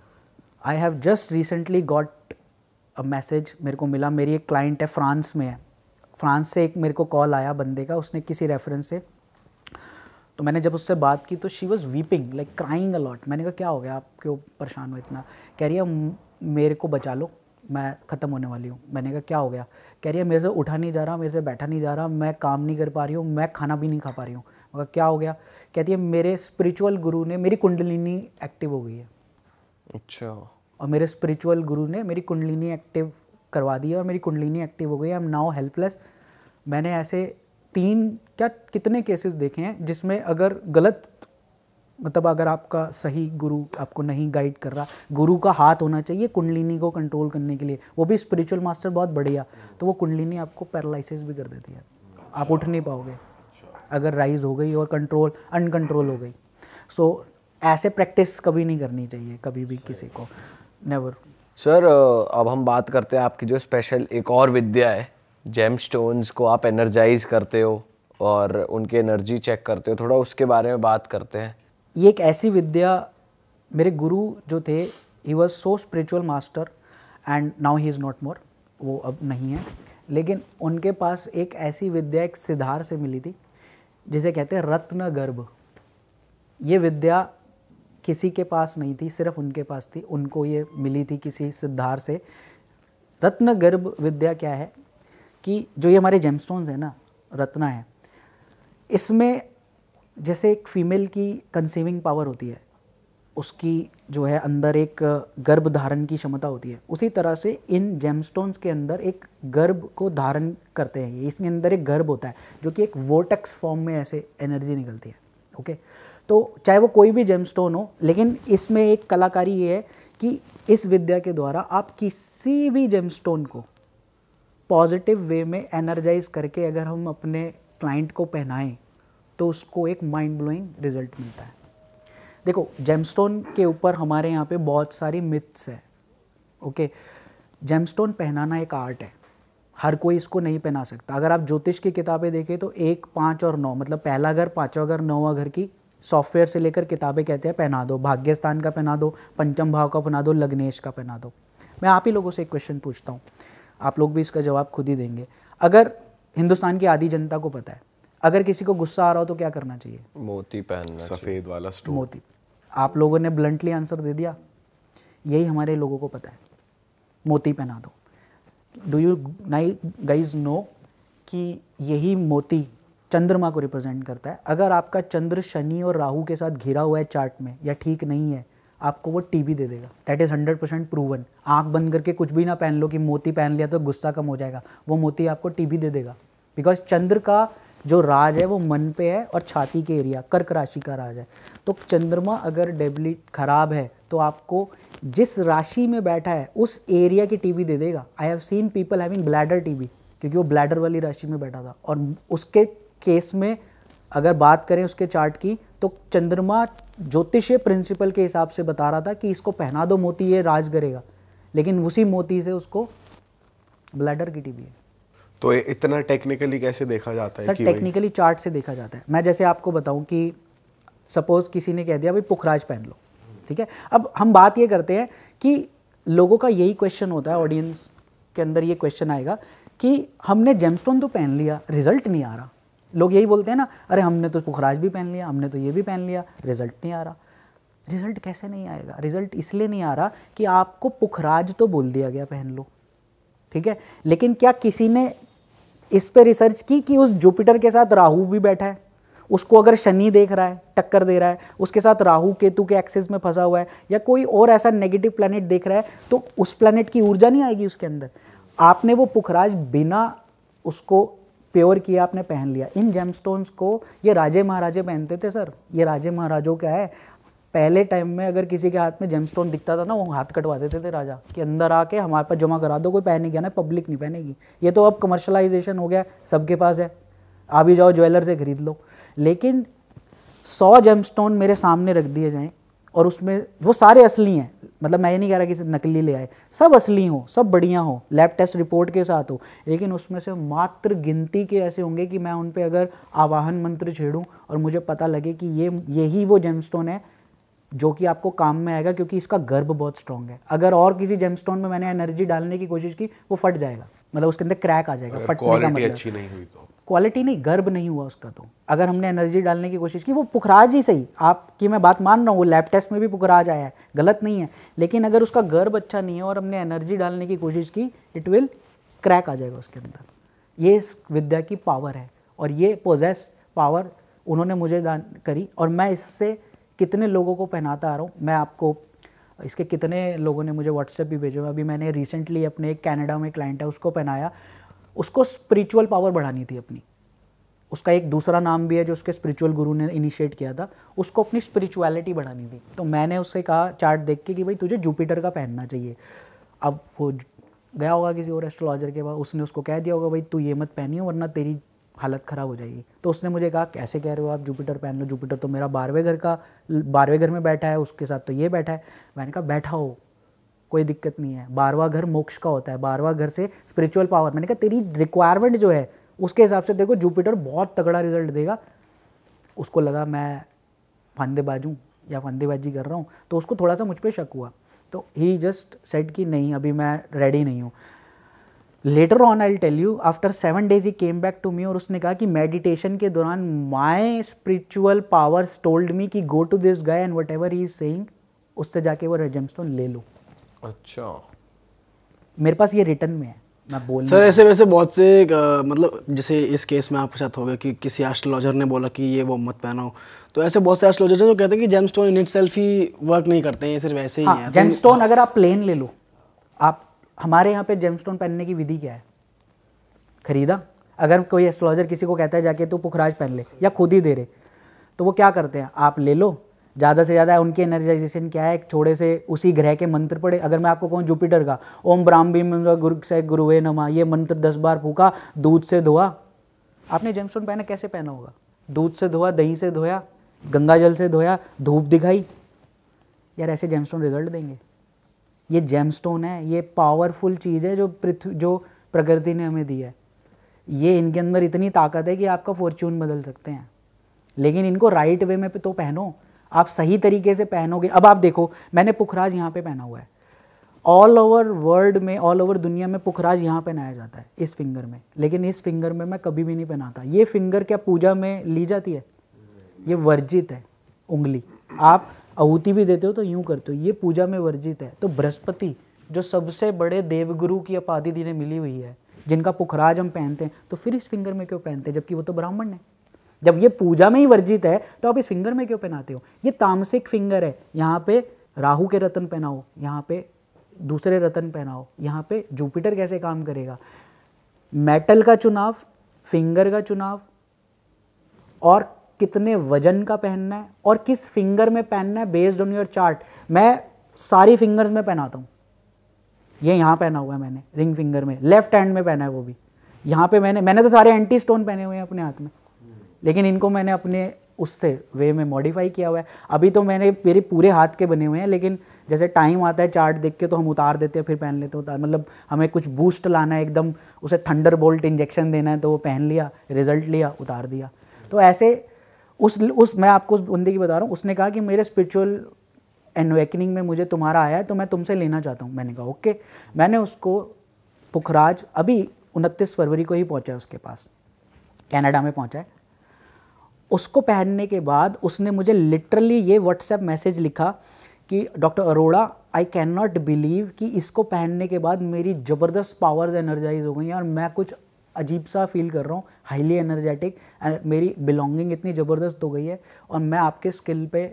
I have just recently got message मेरे को मिला। मेरी एक क्लाइंट है, फ्रांस में है। फ्रांस से एक मेरे को कॉल आया बंदे का, उसने किसी रेफरेंस से। तो मैंने जब उससे बात की तो she was weeping like crying a lot मैंने कहा, क्या हो गया? आप क्यों परेशान हो इतना? कह रही है मेरे को बचा लो, मैं ख़त्म होने वाली हूँ। मैंने कहा, क्या हो गया? कह रही है, मेरे से उठा नहीं जा रहा, मेरे से बैठा नहीं जा रहा, मैं काम नहीं कर पा रही हूँ, मैं खाना भी नहीं खा पा रही हूँ। मैं कहा, क्या हो गया? कहती है, मेरे स्पिरिचुअल गुरु ने मेरी कुंडलिनी एक्टिव हो गई है। अच्छा। और मेरे स्पिरिचुअल गुरु ने मेरी कुंडलिनी एक्टिव करवा दी और मेरी कुंडलिनी एक्टिव हो गई। आई एम नाउ हेल्पलेस मैंने ऐसे तीन क्या कितने केसेस देखे हैं जिसमें अगर गलत मतलब अगर आपका सही गुरु आपको नहीं गाइड कर रहा गुरु का हाथ होना चाहिए कुंडलिनी को कंट्रोल करने के लिए। वो भी स्पिरिचुअल मास्टर बहुत बढ़िया। तो वो कुंडलिनी आपको पैरालिसिस भी कर देती है। आप उठ नहीं पाओगे। अगर राइज हो गई और कंट्रोल अनकंट्रोल हो गई। सो so, ऐसे प्रैक्टिस कभी नहीं करनी चाहिए कभी भी किसी को। नेवर सर अब हम बात करते हैं आपकी जो स्पेशल एक और विद्या है जेम स्टोन्स को आप एनर्जाइज करते हो और उनकी एनर्जी चेक करते हो थोड़ा उसके बारे में बात करते हैं। ये एक ऐसी विद्या मेरे गुरु जो थे he was so spiritual master and now he is not more वो अब नहीं है। लेकिन उनके पास एक ऐसी विद्या एक सिद्धार से मिली थी जिसे कहते हैं रत्न गर्भ ये विद्या किसी के पास नहीं थी, सिर्फ़ उनके पास थी। उनको ये मिली थी किसी सिद्धार से। रत्न गर्भ विद्या क्या है? कि जो ये हमारे जेमस्टोन्स है ना, रत्ना है, इसमें जैसे एक फीमेल की कंसीविंग पावर होती है, उसकी जो है अंदर एक गर्भ धारण की क्षमता होती है, उसी तरह से इन जेमस्टोन्स के अंदर एक गर्भ को धारण करते हैं। इसके अंदर एक गर्भ होता है, जो कि एक वोटेक्स फॉर्म में ऐसे एनर्जी निकलती है ओके तो चाहे वो कोई भी जेमस्टोन हो, लेकिन इसमें एक कलाकारी ये है कि इस विद्या के द्वारा आप किसी भी जेमस्टोन को पॉजिटिव वे में एनर्जाइज करके अगर हम अपने क्लाइंट को पहनाएँ तो उसको एक माइंड ब्लोइंग रिज़ल्ट मिलता है। देखो जेमस्टोन के ऊपर हमारे यहाँ पे बहुत सारी मिथ्स है ओके जेमस्टोन पहनाना एक आर्ट है। हर कोई इसको नहीं पहना सकता। अगर आप ज्योतिष की किताबें देखें तो एक, पाँच और नौ मतलब पहला घर, पाँचवा घर, नौवा घर की सॉफ्टवेयर से लेकर किताबें कहते हैं पहना दो। भाग्यस्थान का पहना दो पंचम भाव का पहना दो लग्नेश का पहना दो। मैं आप ही लोगों से एक क्वेश्चन पूछता हूँ। आप लोग भी इसका जवाब खुद ही देंगे। अगर हिंदुस्तान की आधी जनता को पता है अगर किसी को गुस्सा आ रहा हो तो क्या करना चाहिए? मोती पहनना सफ़ेद वाला स्टोन मोती। आप लोगों ने ब्लंटली आंसर दे दिया? यही हमारे लोगों को पता है। मोती पहना दो। डू यू नाई गाइज़ नो कि यही मोती चंद्रमा को रिप्रेजेंट करता है। अगर आपका चंद्र शनि और राहु के साथ घिरा हुआ है चार्ट में या ठीक नहीं है, आपको वो टीबी दे देगा। That is hundred percent proven आँख बंद करके कुछ भी ना पहन लो कि मोती पहन लिया तो गुस्सा कम हो जाएगा। वो मोती आपको टीबी दे देगा। बिकॉज़ चंद्र का जो राज है, वो मन पे है और छाती के एरिया कर्क राशि का राज है। तो चंद्रमा अगर डेबिलिट खराब है तो आपको जिस राशि में बैठा है, उस एरिया की टीबी दे देगा। I have seen people having bladder TB क्योंकि वो ब्लैडर वाली राशि में बैठा था। और उसके केस में अगर बात करें उसके चार्ट की तो चंद्रमा ज्योतिषीय प्रिंसिपल के हिसाब से बता रहा था कि इसको पहना दो मोती ये राज करेगा। लेकिन उसी मोती से उसको ब्लैडर की टीबी है। तो ये इतना टेक्निकली कैसे देखा जाता है सर टेक्निकली चार्ट से देखा जाता है। मैं जैसे आपको बताऊँ कि सपोज़ किसी ने कह दिया भाई पुखराज पहन लो। ठीक है? अब हम बात ये करते हैं कि लोगों का यही क्वेश्चन होता है ऑडियंस के अंदर ये क्वेश्चन आएगा कि हमने जेमस्टोन तो पहन लिया रिज़ल्ट नहीं आ रहा। लोग यही बोलते हैं ना, अरे, हमने तो पुखराज भी पहन लिया, हमने तो ये भी पहन लिया, रिज़ल्ट नहीं आ रहा। रिज़ल्ट कैसे नहीं आएगा? रिज़ल्ट इसलिए नहीं आ रहा कि आपको पुखराज तो बोल दिया गया, पहन लो। ठीक है? लेकिन क्या किसी ने इस पे रिसर्च की कि उस जुपिटर के साथ राहु भी बैठा है? उसको अगर शनि देख रहा है, टक्कर दे रहा है, उसके साथ राहु केतु के एक्सेस में फंसा हुआ है, या कोई और ऐसा नेगेटिव प्लेनेट देख रहा है तो उस प्लेनेट की ऊर्जा नहीं आएगी उसके अंदर। आपने वो पुखराज बिना उसको प्योर किया आपने, पहन लिया। इन जेमस्टोन्स को ये राजे महाराजे पहनते थे सर। ये राजे महाराजों का है। पहले टाइम में अगर किसी के हाथ में जेमस्टोन दिखता था ना, वो हाथ कटवा देते थे राजा, कि अंदर आके हमारे पास जमा करा दो, कोई पहनेगा ना पब्लिक नहीं पहनेगी। ये तो अब कमर्शलाइजेशन हो गया, सबके पास है। आ भी जाओ ज्वेलर से खरीद लो। लेकिन सौ जेमस्टोन मेरे सामने रख दिए जाएँ, और उसमें वो सारे असली हैं। मतलब मैं ये नहीं कह रहा कि नकली ले आए। सब असली हो सब बढ़िया हो लैब टेस्ट रिपोर्ट के साथ हो लेकिन उसमें से मात्र गिनती के ऐसे होंगे कि मैं उन पे अगर आवाहन मंत्र छेड़ूँ और मुझे पता लगे कि ये यही वो जेमस्टोन है जो कि आपको काम में आएगा क्योंकि इसका गर्भ बहुत स्ट्रांग है। अगर और किसी जेमस्टोन में मैंने एनर्जी डालने की कोशिश की वो फट जाएगा। मतलब उसके अंदर क्रैक आ जाएगा फटने का मतलब। अच्छी नहीं हुई तो। क्वालिटी नहीं गर्भ नहीं हुआ उसका तो। अगर हमने एनर्जी डालने की कोशिश की, वो पुखराज ही सही। आपकी मैं बात मान रहा हूँ, वो लैब टेस्ट में भी पुखराज आया है, गलत नहीं है। लेकिन अगर उसका गर्भ अच्छा नहीं है और हमने एनर्जी डालने की कोशिश की इट विल क्रैक आ जाएगा उसके अंदर। ये इस विद्या की पावर है और ये पोजेस पावर उन्होंने मुझे दान करी और मैं इससे कितने लोगों को पहनाता आ रहा हूँ, मैं आपको, इसके कितने लोगों ने मुझे व्हाट्सएप भी भेजे हुए। अभी मैंने रिसेंटली अपने एक कनाडा में क्लाइंट है, उसको पहनाया। उसको स्पिरिचुअल पावर बढ़ानी थी अपनी। उसका एक दूसरा नाम भी है जो उसके स्पिरिचुअल गुरु ने इनिशिएट किया था, उसको अपनी स्पिरिचुअलिटी बढ़ानी थी। तो मैंने उससे कहा चार्ट देख के कि भाई तुझे जुपिटर का पहनना चाहिए। अब वो गया होगा किसी और एस्ट्रोलॉजर के पास, उसने उसको कह दिया होगा, भाई तू ये मत पहनियो वरना तेरी हालत ख़राब हो जाएगी। तो उसने मुझे कहा, कैसे कह रहे हो आप? जुपिटर पहन लो जुपिटर तो मेरा बारहवें घर का, बारहवें घर में बैठा है, उसके साथ तो ये बैठा है। मैंने कहा बैठा हो कोई दिक्कत नहीं है। बारवा घर मोक्ष का होता है। बारवा घर से स्पिरिचुअल पावर मैंने कहा तेरी रिक्वायरमेंट जो है, उसके हिसाब से देखो जुपिटर बहुत तगड़ा रिज़ल्ट देगा। उसको लगा मैं फंदेबाजूँ या फंदेबाजी कर रहा हूँ तो उसको थोड़ा सा मुझ पर शक हुआ। तो ही जस्ट सेट कि नहीं, अभी मैं रेडी नहीं हूँ। Later on I tell you after seven days he came back to me और उसने कहा कि मेडिटेशन के दौरान my spiritual powers told me कि go to this guy and whatever he is saying उससे जाके वो जेमस्टोन ले लो। अच्छा। मेरे पास ये रिटर्न में है मैं बोल सर ऐसे वैसे बहुत से मतलब जैसे इस केस में आपके साथ हो गया कि किसी एस्ट्रोलॉजर ने बोला कि ये वो मत पहनो तो ऐसे बहुत से एस्ट्रोलॉजर हैं जो कहते हैं कि जेमस्टोन इन इटसेल्फ ही वर्क नहीं करते हैं ये सिर्फ़ ऐसे ही हाँ हैं। तो जेमस्टोन अगर आप प्लेन ले लो आप हमारे यहाँ पे जेमस्टोन पहनने की विधि क्या है? खरीदा? अगर कोई एस्ट्रोलॉजर किसी को कहता है जाके तो पुखराज पहन ले या खुद ही दे रहे तो वो क्या करते हैं? आप ले लो ज़्यादा से ज़्यादा उनकी एनर्जाइजेशन क्या है? छोड़े से उसी ग्रह के मंत्र पढ़े। अगर मैं आपको कहूँ जुपिटर का, ओम ब्राह्म भीम गुरु से गुरुवे नमा, ये मंत्र दस बार फूका, दूध से धोआ। आपने जेमस्टोन पहना, कैसे पहना होगा? दूध से धोया दही से धोया, गंगा जल से धोया, धूप दिखाई। यार ऐसे जेमस्टोन रिज़ल्ट देंगे। ये जेमस्टोन है, ये पावरफुल चीज़ है जो पृथ्वी, जो प्रकृति ने हमें दी है। ये इनके अंदर इतनी ताकत है कि आपका फॉर्च्यून बदल सकते हैं। लेकिन इनको राइट वे में तो पहनो। आप सही तरीके से पहनोगे। अब आप देखो, मैंने पुखराज यहाँ पे पहना हुआ है। ऑल ओवर वर्ल्ड में ऑल ओवर दुनिया में पुखराज यहाँ पहनाया जाता है, इस फिंगर में। लेकिन इस फिंगर में मैं कभी भी नहीं पहनाता। ये फिंगर क्या पूजा में ली जाती है? ये वर्जित है, उंगली। आप आहुति भी देते हो तो यूँ करते हो। ये पूजा में वर्जित है। तो बृहस्पति, जो सबसे बड़े देवगुरु की उपाधि जिन्हें मिली हुई है, जिनका पुखराज हम पहनते हैं तो फिर इस फिंगर में क्यों पहनते हैं? जबकि वो तो ब्राह्मण है। जब ये पूजा में ही वर्जित है तो आप इस फिंगर में क्यों पहनाते हो? ये तामसिक फिंगर है। यहाँ पे राहु के रतन पहनाओ, यहाँ पे दूसरे रतन पहनाओ, यहाँ पे जुपिटर कैसे काम करेगा? मेटल का चुनाव फिंगर का चुनाव, और कितने वज़न का पहनना है, और किस फिंगर में पहनना है बेस्ड ऑन योर चार्ट मैं सारी फिंगर्स में पहनाता हूँ। ये यहाँ पहना हुआ है मैंने रिंग फिंगर में लेफ़्ट हैंड में पहना है वो भी। यहाँ पे मैंने मैंने तो सारे एंटी स्टोन पहने हुए हैं अपने हाथ में। लेकिन इनको मैंने अपने उससे वे में मॉडिफाई किया हुआ है। अभी तो मैंने मेरे पूरे हाथ के बने हुए हैं, लेकिन जैसे टाइम आता है चार्ट देख के तो हम उतार देते हैं, फिर पहन लेते हैं मतलब हमें कुछ बूस्ट लाना है, एकदम उसे थंडर बोल्ट इंजेक्शन देना है तो वो पहन लिया रिज़ल्ट लिया, उतार दिया। तो ऐसे उस उस, मैं आपको उस बंदे की बता रहा हूँ, उसने कहा कि मेरे स्पिरिचुअल एनवेकनिंग में मुझे तुम्हारा आया है तो मैं तुमसे लेना चाहता हूँ। मैंने कहा, ओके। मैंने उसको पुखराज, अभी उनतीस फरवरी को ही पहुँचा उसके पास। कनाडा में पहुँचा है। उसको पहनने के बाद उसने मुझे लिटरली ये व्हाट्सएप मैसेज लिखा कि doctor Arora I can not believe कि इसको पहनने के बाद मेरी ज़बरदस्त पावर्स एनर्जाइज हो गई हैं और मैं कुछ अजीब सा फील कर रहा हूँ हाईली एनर्जेटिक मेरी बिलोंगिंग इतनी ज़बरदस्त हो गई है और मैं आपके स्किल पे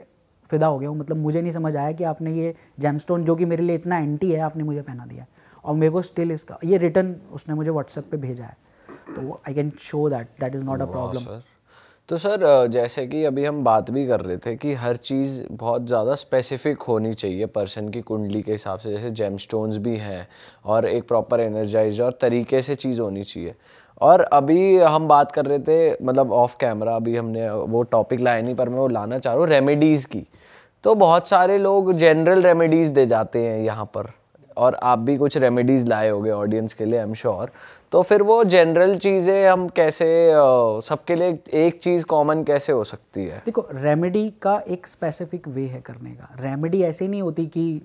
फिदा हो गया हूँ। मतलब मुझे नहीं समझ आया कि आपने ये जैमस्टोन जो कि मेरे लिए इतना एंटी है आपने मुझे पहना दिया और मेरे को स्टिल इसका ये रिटर्न उसने मुझे व्हाट्सएप पे भेजा है। तो I can show that that is not a problem तो सर जैसे कि अभी हम बात भी कर रहे थे कि हर चीज़ बहुत ज़्यादा स्पेसिफिक होनी चाहिए पर्सन की कुंडली के हिसाब से, जैसे जेमस्टोन्स भी हैं और एक प्रॉपर एनर्जाइज और तरीके से चीज़ होनी चाहिए। और अभी हम बात कर रहे थे मतलब ऑफ़ कैमरा अभी हमने वो टॉपिक लाया नहीं, पर मैं वो लाना चाह रहा हूँ रेमेडीज़ की। तो बहुत सारे लोग जनरल रेमेडीज़ दे जाते हैं यहाँ पर और आप भी कुछ रेमेडीज़ लाए होगे ऑडियंस के लिए आई एम श्योर तो फिर वो जनरल चीज़ें हम कैसे सबके लिए एक चीज़ कॉमन कैसे हो सकती है? देखो रेमेडी का एक स्पेसिफिक वे है करने का। रेमेडी ऐसे नहीं होती कि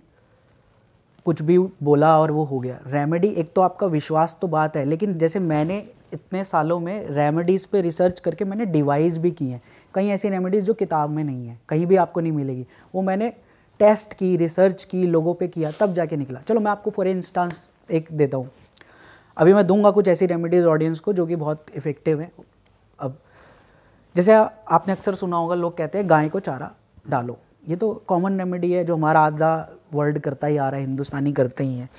कुछ भी बोला और वो हो गया। रेमेडी एक तो आपका विश्वास तो बात है, लेकिन जैसे मैंने इतने सालों में रेमेडीज़ पे रिसर्च करके मैंने डिवाइस भी की हैं। कहीं ऐसी रेमेडीज़ जो किताब में नहीं है, कहीं भी आपको नहीं मिलेगी। वो मैंने टेस्ट की रिसर्च की, लोगों पे किया, तब जाके निकला। चलो, मैं आपको फॉर इंस्टांस एक देता हूँ। अभी मैं दूँगा कुछ ऐसी रेमेडीज़ ऑडियंस को जो कि बहुत इफ़ेक्टिव है। अब, जैसे आपने अक्सर सुना होगा, लोग कहते हैं, गाय को चारा डालो। ये तो कॉमन रेमेडी है जो हमारा आधा वर्ल्ड करता ही आ रहा है, हिंदुस्तानी करते ही हैं।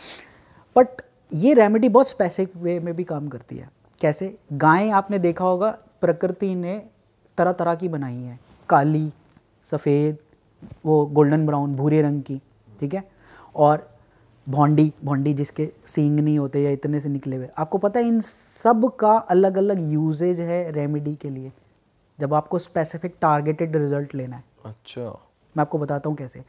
बट ये रेमेडी बहुत स्पेसिफिक वे में भी काम करती है। कैसे? गाय, आपने देखा होगा, प्रकृति ने तरह तरह की बनाई हैं। काली, सफ़ेद, वो गोल्डन ब्राउन भूरे रंग की, ठीक है? और भोंडी भोंडी जिसके सींग नहीं होते या इतने से निकले हुए। आपको पता है इन सब का अलग अलग यूजेज है रेमेडी के लिए जब आपको स्पेसिफिक टारगेटेड रिज़ल्ट लेना है। अच्छा। मैं आपको बताता हूँ कैसे।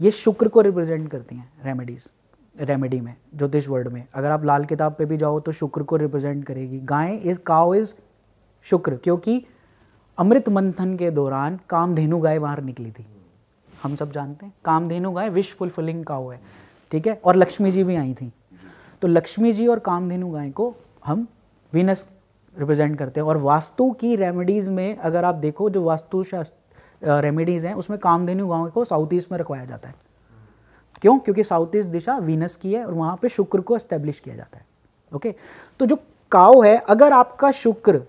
ये शुक्र को रिप्रेजेंट करती हैं रेमेडीज़ रेमेडी में ज्योतिष वर्ड में। अगर आप लाल किताब पे भी जाओ तो शुक्र को रिप्रेजेंट करेगी। गाय इज़ काउ इज़ शुक्र क्योंकि अमृत मंथन के दौरान कामधेनु गाय बाहर निकली थी। हम सब जानते हैं कामधेनु गाय विश फुलफिलिंग काउ है। ठीक है? और लक्ष्मी जी भी आई थी। तो लक्ष्मी जी और कामधेनु गाय को हम वीनस रिप्रेजेंट करते हैं। और वास्तु की रेमेडीज़ में अगर आप देखो, जो वास्तु शास्त्र रेमेडीज़ हैं, उसमें कामधेनु गाय को साउथ ईस्ट में रखवाया जाता है। क्यों? क्योंकि साउथ ईस्ट दिशा वीनस की है और वहाँ पे शुक्र को एस्टेब्लिश किया जाता है। ओके तो जो काव है, अगर आपका शुक्र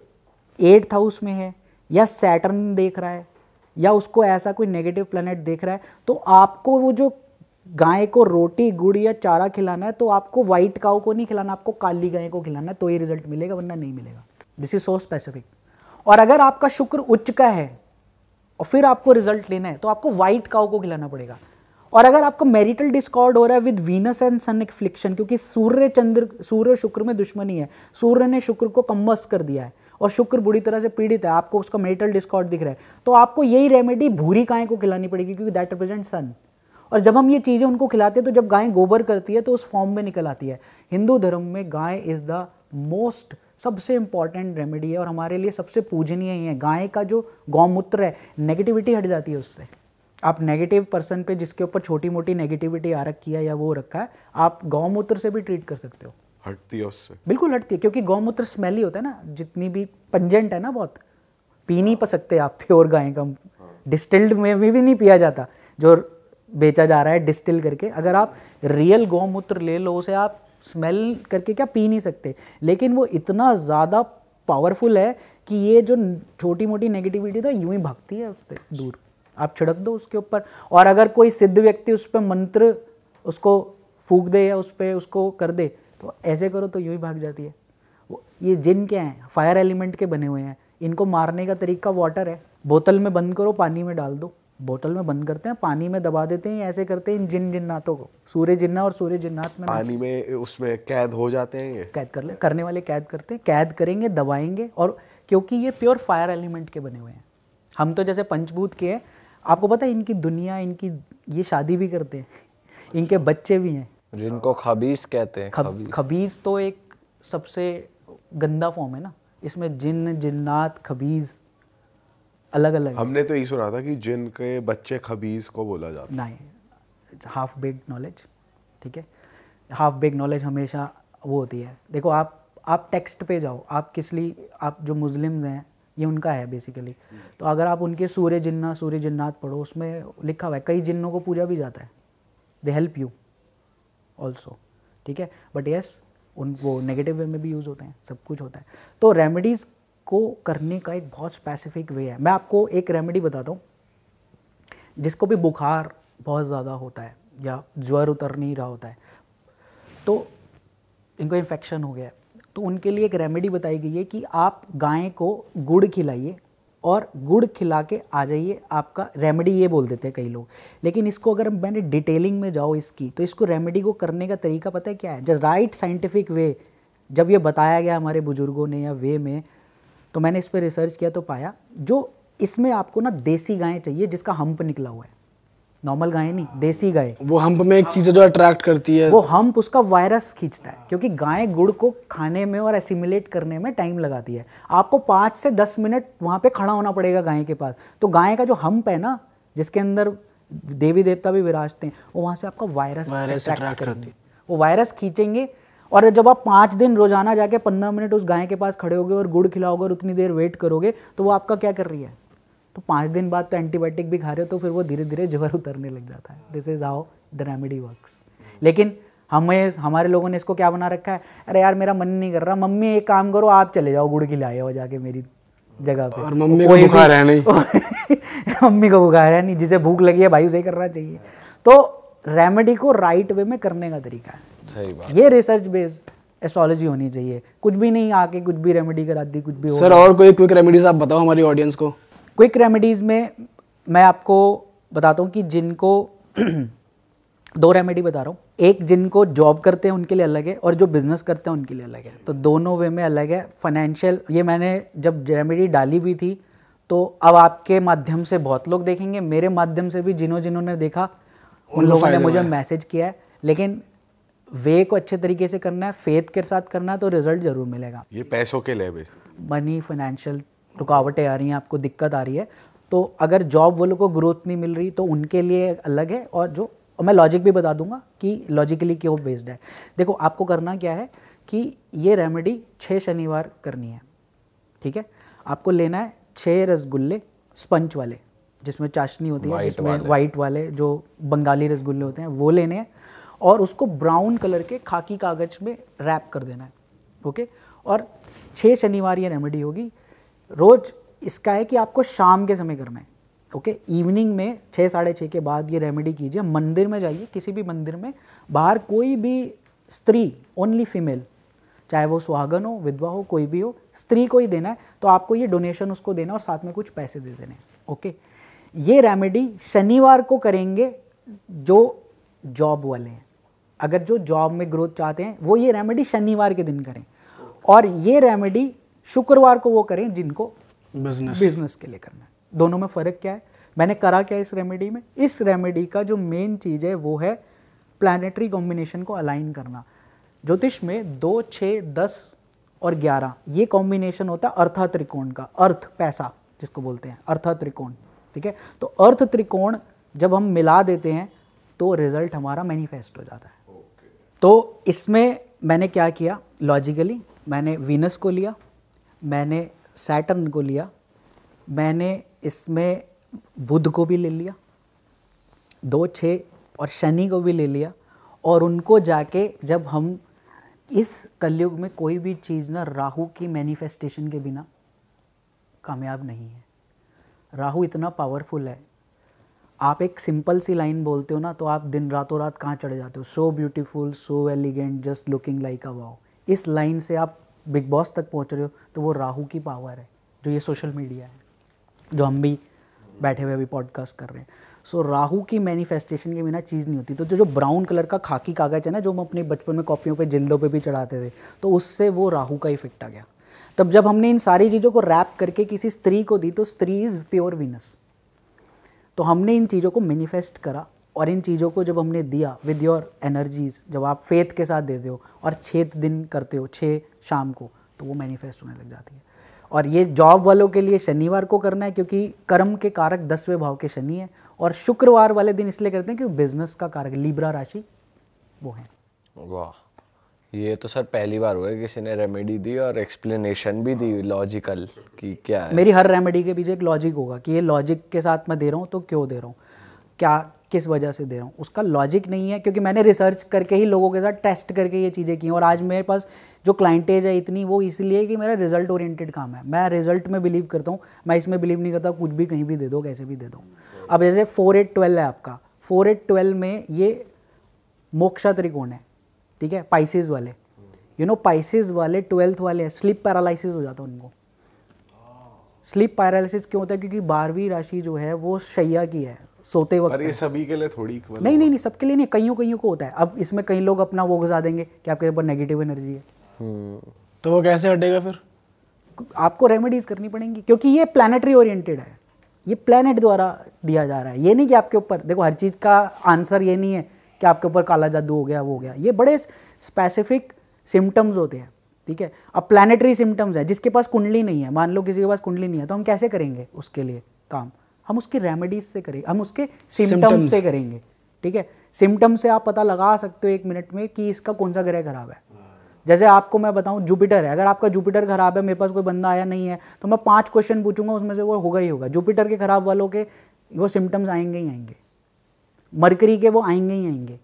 एट्थ हाउस में है, या सैटर्न देख रहा है, या उसको ऐसा कोई नेगेटिव प्लेनेट देख रहा है तो आपको वो जो गाय को रोटी, गुड़ या चारा खिलाना है तो आपको व्हाइट काउ को नहीं खिलाना, आपको काली गाय को खिलाना है तो ये रिज़ल्ट मिलेगा, वरना नहीं मिलेगा। दिस इज़ सो स्पेसिफिक और अगर आपका शुक्र उच्च का है, और फिर आपको रिज़ल्ट लेना है तो आपको व्हाइट काउ को खिलाना पड़ेगा। और अगर आपको मैरिटल डिस्कॉर्ड हो रहा है with Venus and sun affliction क्योंकि सूर्य चंद्र, सूर्य शुक्र में दुश्मनी है, सूर्य ने शुक्र को कम्बस कर दिया है, और शुक्र बुरी तरह से पीड़ित है, आपको उसका मैरिटल डिस्कॉर्ड दिख रहा है तो आपको यही रेमेडी भूरी गाय को खिलानी पड़ेगी, क्योंकि दैट रिप्रेजेंट सन और जब हम ये चीज़ें उनको खिलाते हैं तो जब गाय गोबर करती है तो उस फॉर्म में निकल आती है। हिंदू धर्म में गाय इज़ द मोस्ट सबसे इंपॉर्टेंट रेमेडी है और हमारे लिए सबसे पूजनीय ही है। गाय का जो गौमूत्र है नेगेटिविटी हट जाती है उससे। आप नेगेटिव पर्सन पे जिसके ऊपर छोटी मोटी नेगेटिविटी आ रखी है या वो रखा है आप गौमूत्र से भी ट्रीट कर सकते हो। हटती है उससे। बिल्कुल हटती है क्योंकि गौमूत्र स्मेल ही होता है ना जितनी भी पंजेंट है ना बहुत पी नहीं पा सकते आप प्योर गाय का। डिस्टिल्ड में भी, भी नहीं पिया जाता। जो बेचा जा रहा है डिस्टिल करके। अगर आप रियल गौमूत्र ले लो, उसे आप स्मेल करके क्या पी नहीं सकते। लेकिन वो इतना ज़्यादा पावरफुल है कि ये जो छोटी मोटी नेगेटिविटी था यूँ ही भागती है उससे दूर। आप छिड़क दो उसके ऊपर। और अगर कोई सिद्ध व्यक्ति उस पर मंत्र उसको फूक दे या उस पर उसको कर दे तो ऐसे करो तो यूँ ही भाग जाती है। वो, ये जिन क्या हैं फायर एलिमेंट के बने हुए हैं। इनको मारने का तरीका वाटर है। बोतल में बंद करो, पानी में डाल दो। बोतल में बंद करते हैं पानी में दबा देते हैं ऐसे करते हैं इन जिन जिन्नातों को। सूर्य जिन्ना और सूर्य जिन्नात में पानी में उसमें कैद हो जाते हैं ये। कैद कर ले करने वाले कैद करते हैं कैद करेंगे दबाएँगे और क्योंकि ये प्योर फायर एलिमेंट के बने हुए हैं। हम तो जैसे पंचभूत के हैं आपको पता है इनकी दुनिया इनकी ये शादी भी करते हैं इनके बच्चे भी हैं। जिनको खबीस कहते हैं खब, खबीज तो एक सबसे गंदा फॉर्म है ना। इसमें जिन जिन्नात खबीज अलग अलग हमने तो यही सुना था कि जिनके बच्चे खबीज को बोला जाता नहीं हाफ़ बेग नॉलेज ठीक है? हाफ़ बेग नॉलेज हमेशा वो होती है। देखो आप आप टेक्स्ट पे जाओ आप किस लिए आप जो मुस्लिम्स हैं ये उनका है बेसिकली तो अगर आप उनके सूर्य जिन्ना सूर्य जिन्नात पढ़ो उसमें लिखा हुआ है कई जिन्नों को पूजा भी जाता है। दे हेल्प यू ऑल्सो ठीक है? बट येस उन वो नेगेटिव वे में भी यूज़ होते हैं सब कुछ होता है। तो रेमेडीज़ को करने का एक बहुत स्पेसिफिक वे है। मैं आपको एक रेमेडी बताता हूँ, जिसको भी बुखार बहुत ज़्यादा होता है या ज्वर उतर नहीं रहा होता है तो इनको इन्फेक्शन हो गया है। तो उनके लिए एक रेमेडी बताई गई है कि आप गाय को गुड़ खिलाइए और गुड़ खिला के आ जाइए। आपका रेमेडी ये बोल देते हैं कई लोग। लेकिन इसको अगर मैंने डिटेलिंग में जाओ इसकी तो इसको रेमेडी को करने का तरीका पता है क्या है? जस्ट राइट साइंटिफिक वे जब ये बताया गया हमारे बुज़ुर्गों ने या वे में तो मैंने इस पर रिसर्च किया तो पाया जो इसमें आपको ना देसी गायें चाहिए जिसका हम्प निकला हुआ है। नॉर्मल गाय नहीं देसी गाय। वो हम्प में एक चीज़ है जो अट्रैक्ट करती है। वो हम्प उसका वायरस खींचता है क्योंकि गाय गुड़ को खाने में और एसिमुलेट करने में टाइम लगाती है। आपको पाँच से दस मिनट वहाँ पे खड़ा होना पड़ेगा गाय के पास। तो गाय का जो हम्प है ना जिसके अंदर देवी देवता भी विराजते हैं वो वहाँ से आपका वायरस वायरस अट्रैक्ट करती है। वो वायरस खींचेंगे और जब आप पाँच दिन रोज़ाना जाके पंद्रह मिनट उस गाय के पास खड़े होगे और गुड़ खिलाओगे और उतनी देर वेट करोगे तो वो आपका क्या कर रही है? तो पाँच दिन बाद तो एंटीबायोटिक भी खा रहे हो तो फिर वो धीरे धीरे ज्वर उतरने लग जाता है। This is how the remedy works लेकिन हमें हमारे लोगों ने इसको क्या बना रखा है? अरे यार मेरा मन नहीं कर रहा। मम्मी एक काम करो आप चले जाओ गुड़ खिलाए हो जाके मेरी जगह पे। और मम्मी को बुखार है नहीं। मम्मी को बुखार है नहीं जिसे भूख लगी है भाई उसे करना चाहिए। तो रेमेडी को राइट वे में करने का तरीका है। सही बात ये रिसर्च बेस्ड एस्ट्रोलॉजी होनी चाहिए। कुछ भी नहीं आके कुछ भी रेमेडी करा दी कुछ भी सर और कोई क्विक रेमेडीज आप बताओ हमारी ऑडियंस को। क्विक रेमेडीज़ में मैं आपको बताता हूँ कि जिनको दो रेमेडी बता रहा हूँ। एक जिनको जॉब करते हैं उनके लिए अलग है और जो बिज़नेस करते हैं उनके लिए अलग है। तो दोनों वे में अलग है। फाइनेंशियल ये मैंने जब रेमेडी डाली हुई थी तो अब आपके माध्यम से बहुत लोग देखेंगे। मेरे माध्यम से भी जिन्हों जिन्होंने देखा उन लोगों ने मुझे मैसेज किया है। लेकिन वे को अच्छे तरीके से करना है फेथ के साथ करना है तो रिज़ल्ट ज़रूर मिलेगा। ये पैसों के लिए मनी फाइनेंशियल रुकावटें आ रही हैं आपको दिक्कत आ रही है तो अगर जॉब वालों को ग्रोथ नहीं मिल रही तो उनके लिए अलग है और जो और मैं लॉजिक भी बता दूँगा कि लॉजिकली क्यों बेस्ड है। देखो आपको करना क्या है कि ये रेमेडी छः शनिवार करनी है ठीक है? आपको लेना है छः रसगुल्ले स्पंच वाले जिसमें चाशनी होती है जिसमें वाइट वाले जो बंगाली रसगुल्ले होते हैं वो लेने हैं। और उसको ब्राउन कलर के खाकी कागज़ में रैप कर देना है ओके और छः शनिवार ये रेमेडी होगी। रोज इसका है कि आपको शाम के समय करना है ओके इवनिंग में छः साढ़े छः के बाद ये रेमेडी कीजिए। मंदिर में जाइए, किसी भी मंदिर में। बाहर कोई भी स्त्री ओनली फीमेल चाहे वो सुहागन हो, विधवा हो, कोई भी हो, स्त्री को ही देना है तो आपको ये डोनेशन उसको देना और साथ में कुछ पैसे दे देने ओके ये रेमेडी शनिवार को करेंगे जो जॉब वाले हैं। अगर जो जॉब में ग्रोथ चाहते हैं वो ये रेमेडी शनिवार के दिन करें। और ये रेमेडी शुक्रवार को वो करें जिनको बिज़नेस बिज़नेस के लिए करना है। दोनों में फ़र्क क्या है? मैंने करा क्या इस रेमेडी में? इस रेमेडी का जो मेन चीज़ है वो है प्लानिटरी कॉम्बिनेशन को अलाइन करना। ज्योतिष में दो छः दस और ग्यारह ये कॉम्बिनेशन होता है अर्था त्रिकोण का। अर्थ पैसा जिसको बोलते हैं अर्था त्रिकोण। ठीक है? तो अर्थ त्रिकोण जब हम मिला देते हैं तो रिज़ल्ट हमारा मैनिफेस्ट हो जाता है। तो इसमें मैंने क्या किया? लॉजिकली मैंने वीनस को लिया, मैंने सैटर्न को लिया, मैंने इसमें बुध को भी ले लिया, दो छः और शनि को भी ले लिया, और उनको जाके जब हम इस कलयुग में कोई भी चीज़ ना, राहु की मैनिफेस्टेशन के बिना कामयाब नहीं है। राहु इतना पावरफुल है आप एक सिंपल सी लाइन बोलते हो ना तो आप दिन रातों रात कहाँ चढ़े जाते हो? So beautiful so elegant just looking like a wow इस लाइन से आप बिग बॉस तक पहुँच रहे हो तो वो राहु की पावर है जो ये सोशल मीडिया है जो हम भी बैठे हुए अभी पॉडकास्ट कर रहे हैं। सो so, राहु की मैनिफेस्टेशन के बिना चीज़ नहीं होती। तो जो जो ब्राउन कलर का खाकी कागज़ है ना जो हम अपने बचपन में कॉपियों पे जिल्दों पे भी चढ़ाते थे तो उससे वो राहु का इफ़ेक्ट आ गया। तब जब हमने इन सारी चीज़ों को रैप करके किसी स्त्री को दी तो स्त्री इज़ प्योर वीनस तो हमने इन चीज़ों को मैनिफेस्ट करा और इन चीज़ों को जब हमने दिया विद योर एनर्जीज जब आप फेथ के साथ देते हो और छः दिन करते हो छः शाम को तो वो मैनिफेस्ट होने लग जाती है। और ये जॉब वालों के लिए शनिवार को करना है क्योंकि कर्म के कारक दसवें भाव के शनि है और शुक्रवार वाले दिन इसलिए करते हैं क्योंकि बिज़नेस का कारक लिब्रा राशि, वो है। वाह। ये तो सर पहली बार हुआ है किसी ने रेमेडी दी और एक्सप्लेनेशन भी दी लॉजिकल कि क्या है। मेरी हर रेमेडी के पीछे एक लॉजिक होगा कि ये लॉजिक के साथ मैं दे रहा हूँ तो क्यों दे रहा हूँ? क्या किस वजह से दे रहा हूँ? उसका लॉजिक नहीं है क्योंकि मैंने रिसर्च करके ही लोगों के साथ टेस्ट करके ये चीज़ें की और आज मेरे पास जो क्लाइंटेज है इतनी वो इसलिए कि मेरा रिज़ल्ट ओरिएंटेड काम है। मैं रिज़ल्ट में बिलीव करता हूँ मैं इसमें बिलीव नहीं करता कुछ भी कहीं भी दे दो कैसे भी दे दो। अब जैसे फोर एट ट्वेल्व है आपका। फोर एट ट्वेल्व में ये मोक्षा त्रिकोण है। ठीक है? पाइसिस वाले। यू नो पाइसिस वाले ट्वेल्थ वाले स्लीप पैरालिसिस हो जाता है उनको। स्लीप पैरालिसिस क्यों होता है? क्योंकि बारहवीं राशि जो है वो शैया की है सोते वक्त पर ये सभी के लिए थोड़ी मतलब नहीं नहीं नहीं सबके लिए नहीं कईयों कईयों को होता है। अब इसमें कई लोग अपना वो गुजार देंगे कि आपके ऊपर नेगेटिव एनर्जी है। तो वो कैसे हटेगा फिर? आपको रेमेडीज करनी पड़ेंगी क्योंकि ये प्लानिटरी ओरिएंटेड है। ये प्लानट द्वारा दिया जा रहा है। ये नहीं कि आपके ऊपर। देखो हर चीज़ का आंसर ये नहीं है कि आपके ऊपर काला जादू हो गया वो हो गया। ये बड़े स्पेसिफिक सिम्टम्स होते हैं ठीक है? अब प्लानिटरी सिम्टम्स है जिसके पास कुंडली नहीं है मान लो किसी के पास कुंडली नहीं है तो हम कैसे करेंगे उसके लिए काम? हम उसकी रेमेडीज से करेंगे हम उसके सिम्टम्स से करेंगे ठीक है? सिम्टम से आप पता लगा सकते हो एक मिनट में कि इसका कौन सा ग्रह खराब है। जैसे आपको मैं बताऊँ जुपिटर है। अगर आपका जुपिटर खराब है मेरे पास कोई बंदा आया नहीं है तो मैं पाँच क्वेश्चन पूछूँगा उसमें से वो होगा ही होगा। जुपिटर के खराब वालों के वो सिम्टम्स आएँगे ही आएँगे। मरकरी के वो आएँगे ही आएँगे।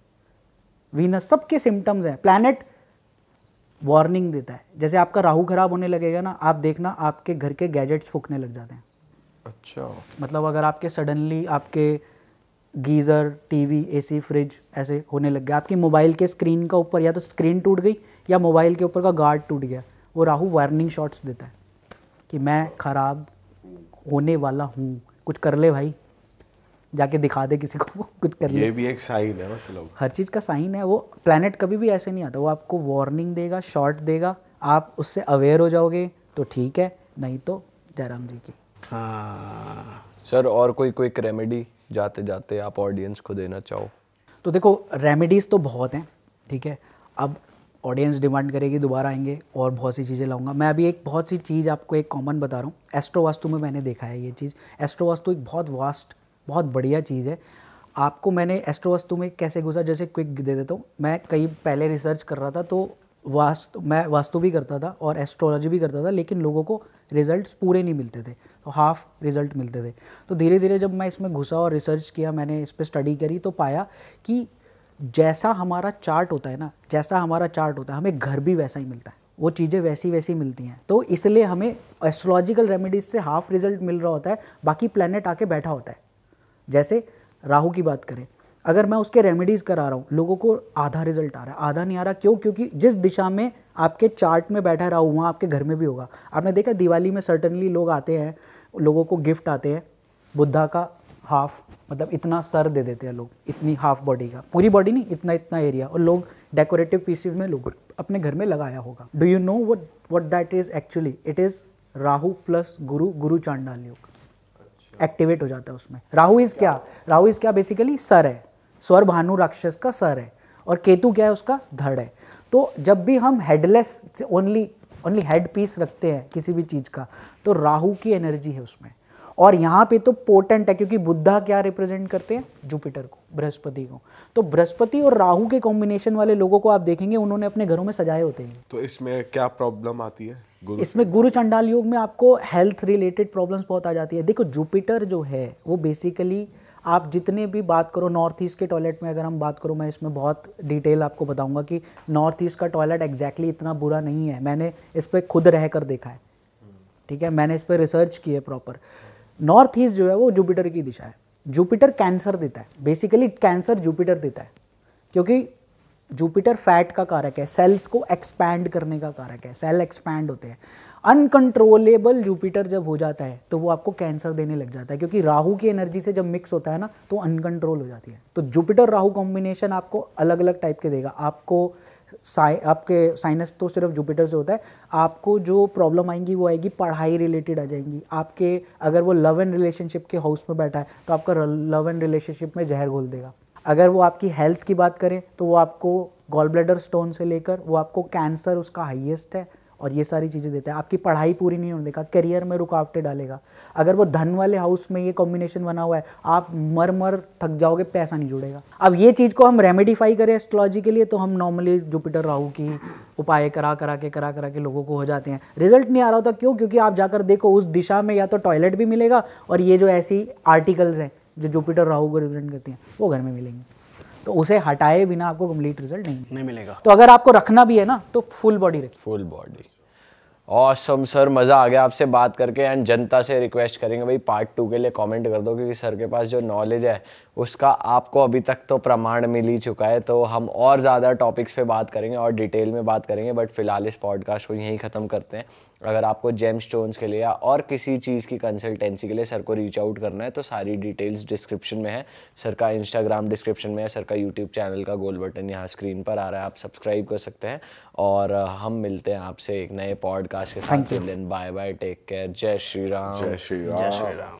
वीनस सबके सिम्टम्स हैं। प्लैनेट वार्निंग देता है। जैसे आपका राहु खराब होने लगेगा ना आप देखना आपके घर के गैजेट्स फूकने लग जाते हैं। अच्छा। मतलब अगर आपके सडनली आपके गीज़र टीवी एसी फ्रिज ऐसे होने लग गया आपकी मोबाइल के स्क्रीन का ऊपर या तो स्क्रीन टूट गई या मोबाइल के ऊपर का गार्ड टूट गया। वो राहु वार्निंग शॉट्स देता है कि मैं ख़राब होने वाला हूँ। कुछ कर ले भाई। जाके दिखा दे किसी को कुछ कर ये भी एक साइन है मतलब। हर चीज़ का साइन है वो प्लानट कभी भी ऐसे नहीं आता वो आपको वार्निंग देगा शॉर्ट देगा आप उससे अवेयर हो जाओगे तो ठीक है नहीं तो जयराम जी की। हाँ। सर और कोई क्विक रेमेडी जाते जाते आप ऑडियंस को देना चाहो? तो देखो रेमेडीज़ तो बहुत हैं ठीक है? अब ऑडियंस डिमांड करेगी दोबारा आएँगे और बहुत सी चीज़ें लाऊँगा। मैं अभी एक बहुत सी चीज़ आपको एक कॉमन बता रहा हूँ एस्ट्रो वास्तु में मैंने देखा है ये चीज़। एस्ट्रो वास्तु एक बहुत वास्ट बहुत बढ़िया चीज़ है। आपको मैंने एस्ट्रो वस्तु में कैसे घुसा, जैसे क्विक दे देता हूँ। मैं कई पहले रिसर्च कर रहा था तो वास्तु, मैं वास्तु भी करता था और एस्ट्रोलॉजी भी करता था, लेकिन लोगों को रिजल्ट्स पूरे नहीं मिलते थे तो हाफ़ रिज़ल्ट मिलते थे। तो धीरे धीरे जब मैं इसमें घुसा और रिसर्च किया, मैंने इस पर स्टडी करी तो पाया कि जैसा हमारा चार्ट होता है ना, जैसा हमारा चार्ट होता है, हमें घर भी वैसा ही मिलता है। वो चीज़ें वैसी वैसी मिलती हैं। तो इसलिए हमें एस्ट्रोलॉजिकल रेमेडीज से हाफ़ रिज़ल्ट मिल रहा होता है, बाकी प्लानट आके बैठा होता है। जैसे राहु की बात करें, अगर मैं उसके रेमेडीज़ करा रहा हूँ, लोगों को आधा रिज़ल्ट आ रहा है। आधा नहीं आ रहा, क्यों? क्योंकि जिस दिशा में आपके चार्ट में बैठा राहु, वहाँ आपके घर में भी होगा। आपने देखा दिवाली में सर्टनली लोग आते हैं, लोगों को गिफ्ट आते हैं, बुद्धा का हाफ़ मतलब इतना सर दे देते हैं लोग, इतनी हाफ़ बॉडी का। पूरी बॉडी नहीं, इतना इतना एरिया और लोग डेकोरेटिव पीसेज में लोग अपने घर में लगाया होगा। Do you know what what that is actually it is Rahu plus Guru Guru Chandal योग। एक्टिवेट हो जाता है उसमें। राहु इज़ क्या? राहु इज़ क्या बेसिकली सर है। स्वर भानु राक्षस का सर है। और केतु क्या है उसका? धड़ है। तो जब भी हम headless only only head piece रखते हैं किसी भी चीज़ का तो राहु की एनर्जी है उसमें। और यहाँ पे तो पोटेंट है, क्योंकि बुद्धा क्या रिप्रेजेंट करते हैं? जुपिटर को, बृहस्पति को। तो बृहस्पति और राहु के कॉम्बिनेशन वाले लोगों को आप देखेंगे, उन्होंने अपने घरों में सजाए होते हैं। तो इसमें क्या प्रॉब्लम आती है? इसमें गुरु चंडाल योग में आपको हेल्थ रिलेटेड प्रॉब्लम्स बहुत आ जाती है। देखो जुपिटर जो है, वो बेसिकली आप जितने भी बात करो नॉर्थ ईस्ट के टॉयलेट में अगर हम बात करो, मैं इसमें बहुत डिटेल आपको बताऊँगा कि नॉर्थ ईस्ट का टॉयलेट एग्जैक्टली इतना बुरा नहीं है। मैंने इस पर खुद रह कर देखा है। ठीक है? मैंने इस पर रिसर्च की है प्रॉपर नॉर्थ ईस्ट जो है, वो जुपिटर की दिशा है। जुपिटर कैंसर देता है। बेसिकली कैंसर जुपिटर देता है। क्योंकि जुपिटर फैट का कारक है सेल्स को एक्सपैंड करने का कारक है सेल एक्सपैंड होते हैं। अनकंट्रोलेबल जुपिटर जब हो जाता है तो वो आपको कैंसर देने लग जाता है, क्योंकि राहु की एनर्जी से जब मिक्स होता है ना तो अनकंट्रोल हो जाती है। तो जुपिटर राहु कॉम्बिनेशन आपको अलग अलग टाइप के देगा। आपको साइ आपके साइनस तो सिर्फ़ जुपिटर से होता है, आपको जो प्रॉब्लम आएँगी वो आएगी पढ़ाई रिलेटेड आ जाएँगी। आपके, अगर वो लव एंड रिलेशनशिप के हाउस में बैठा है तो आपका लव एंड रिलेशनशिप में जहर घोल देगा। अगर वो आपकी हेल्थ की बात करें तो वो आपको गॉल ब्लैडर स्टोन से लेकर, वो आपको कैंसर उसका हाईएस्ट है और ये सारी चीज़ें देता है। आपकी पढ़ाई पूरी नहीं होने देगा करियर में रुकावटें डालेगा। अगर वो धन वाले हाउस में ये कॉम्बिनेशन बना हुआ है, आप मर मर थक जाओगे, पैसा नहीं जुड़ेगा। अब ये चीज़ को हम रेमेडिफाई करें एस्ट्रोलॉजी के लिए तो हम नॉर्मली जुपिटर राहु की उपाय करा करा के, करा करा के लोगों को हो जाते हैं। रिज़ल्ट नहीं आ रहा होता क्यों? क्योंकि आप जाकर देखो, उस दिशा में या तो टॉयलेट भी मिलेगा और ये जो ऐसी आर्टिकल्स हैं जो जुपिटर राहु को रिप्रेजेंट करती हैं वो घर में मिलेंगे। तो उसे हटाए बिना आपको कंप्लीट रिज़ल्ट नहीं नहीं मिलेगा। तो अगर आपको रखना भी है ना तो फुल बॉडी रखिए। फुल बॉडी ऑसम सर मज़ा आ गया आपसे बात करके एंड जनता से रिक्वेस्ट करेंगे भाई पार्ट टू के लिए कमेंट कर दो क्योंकि सर के पास जो नॉलेज है उसका आपको अभी तक तो प्रमाण मिल ही चुका है तो हम और ज़्यादा टॉपिक्स पे बात करेंगे और डिटेल में बात करेंगे बट फ़िलहाल इस पॉडकास्ट को यहीं ख़त्म करते हैं। अगर आपको जेम स्टोन्स के लिए या और किसी चीज़ की कंसल्टेंसी के लिए सर को रीच आउट करना है तो सारी डिटेल्स डिस्क्रिप्शन में है। सर का इंस्टाग्राम डिस्क्रिप्शन में है सर का यूट्यूब चैनल का गोल बटन यहाँ स्क्रीन पर आ रहा है आप सब्सक्राइब कर सकते हैं। और हम मिलते हैं आपसे एक नए पॉडकास्ट के साथ। बाय बाय टेक केयर जय श्री राम। जय श्री राम।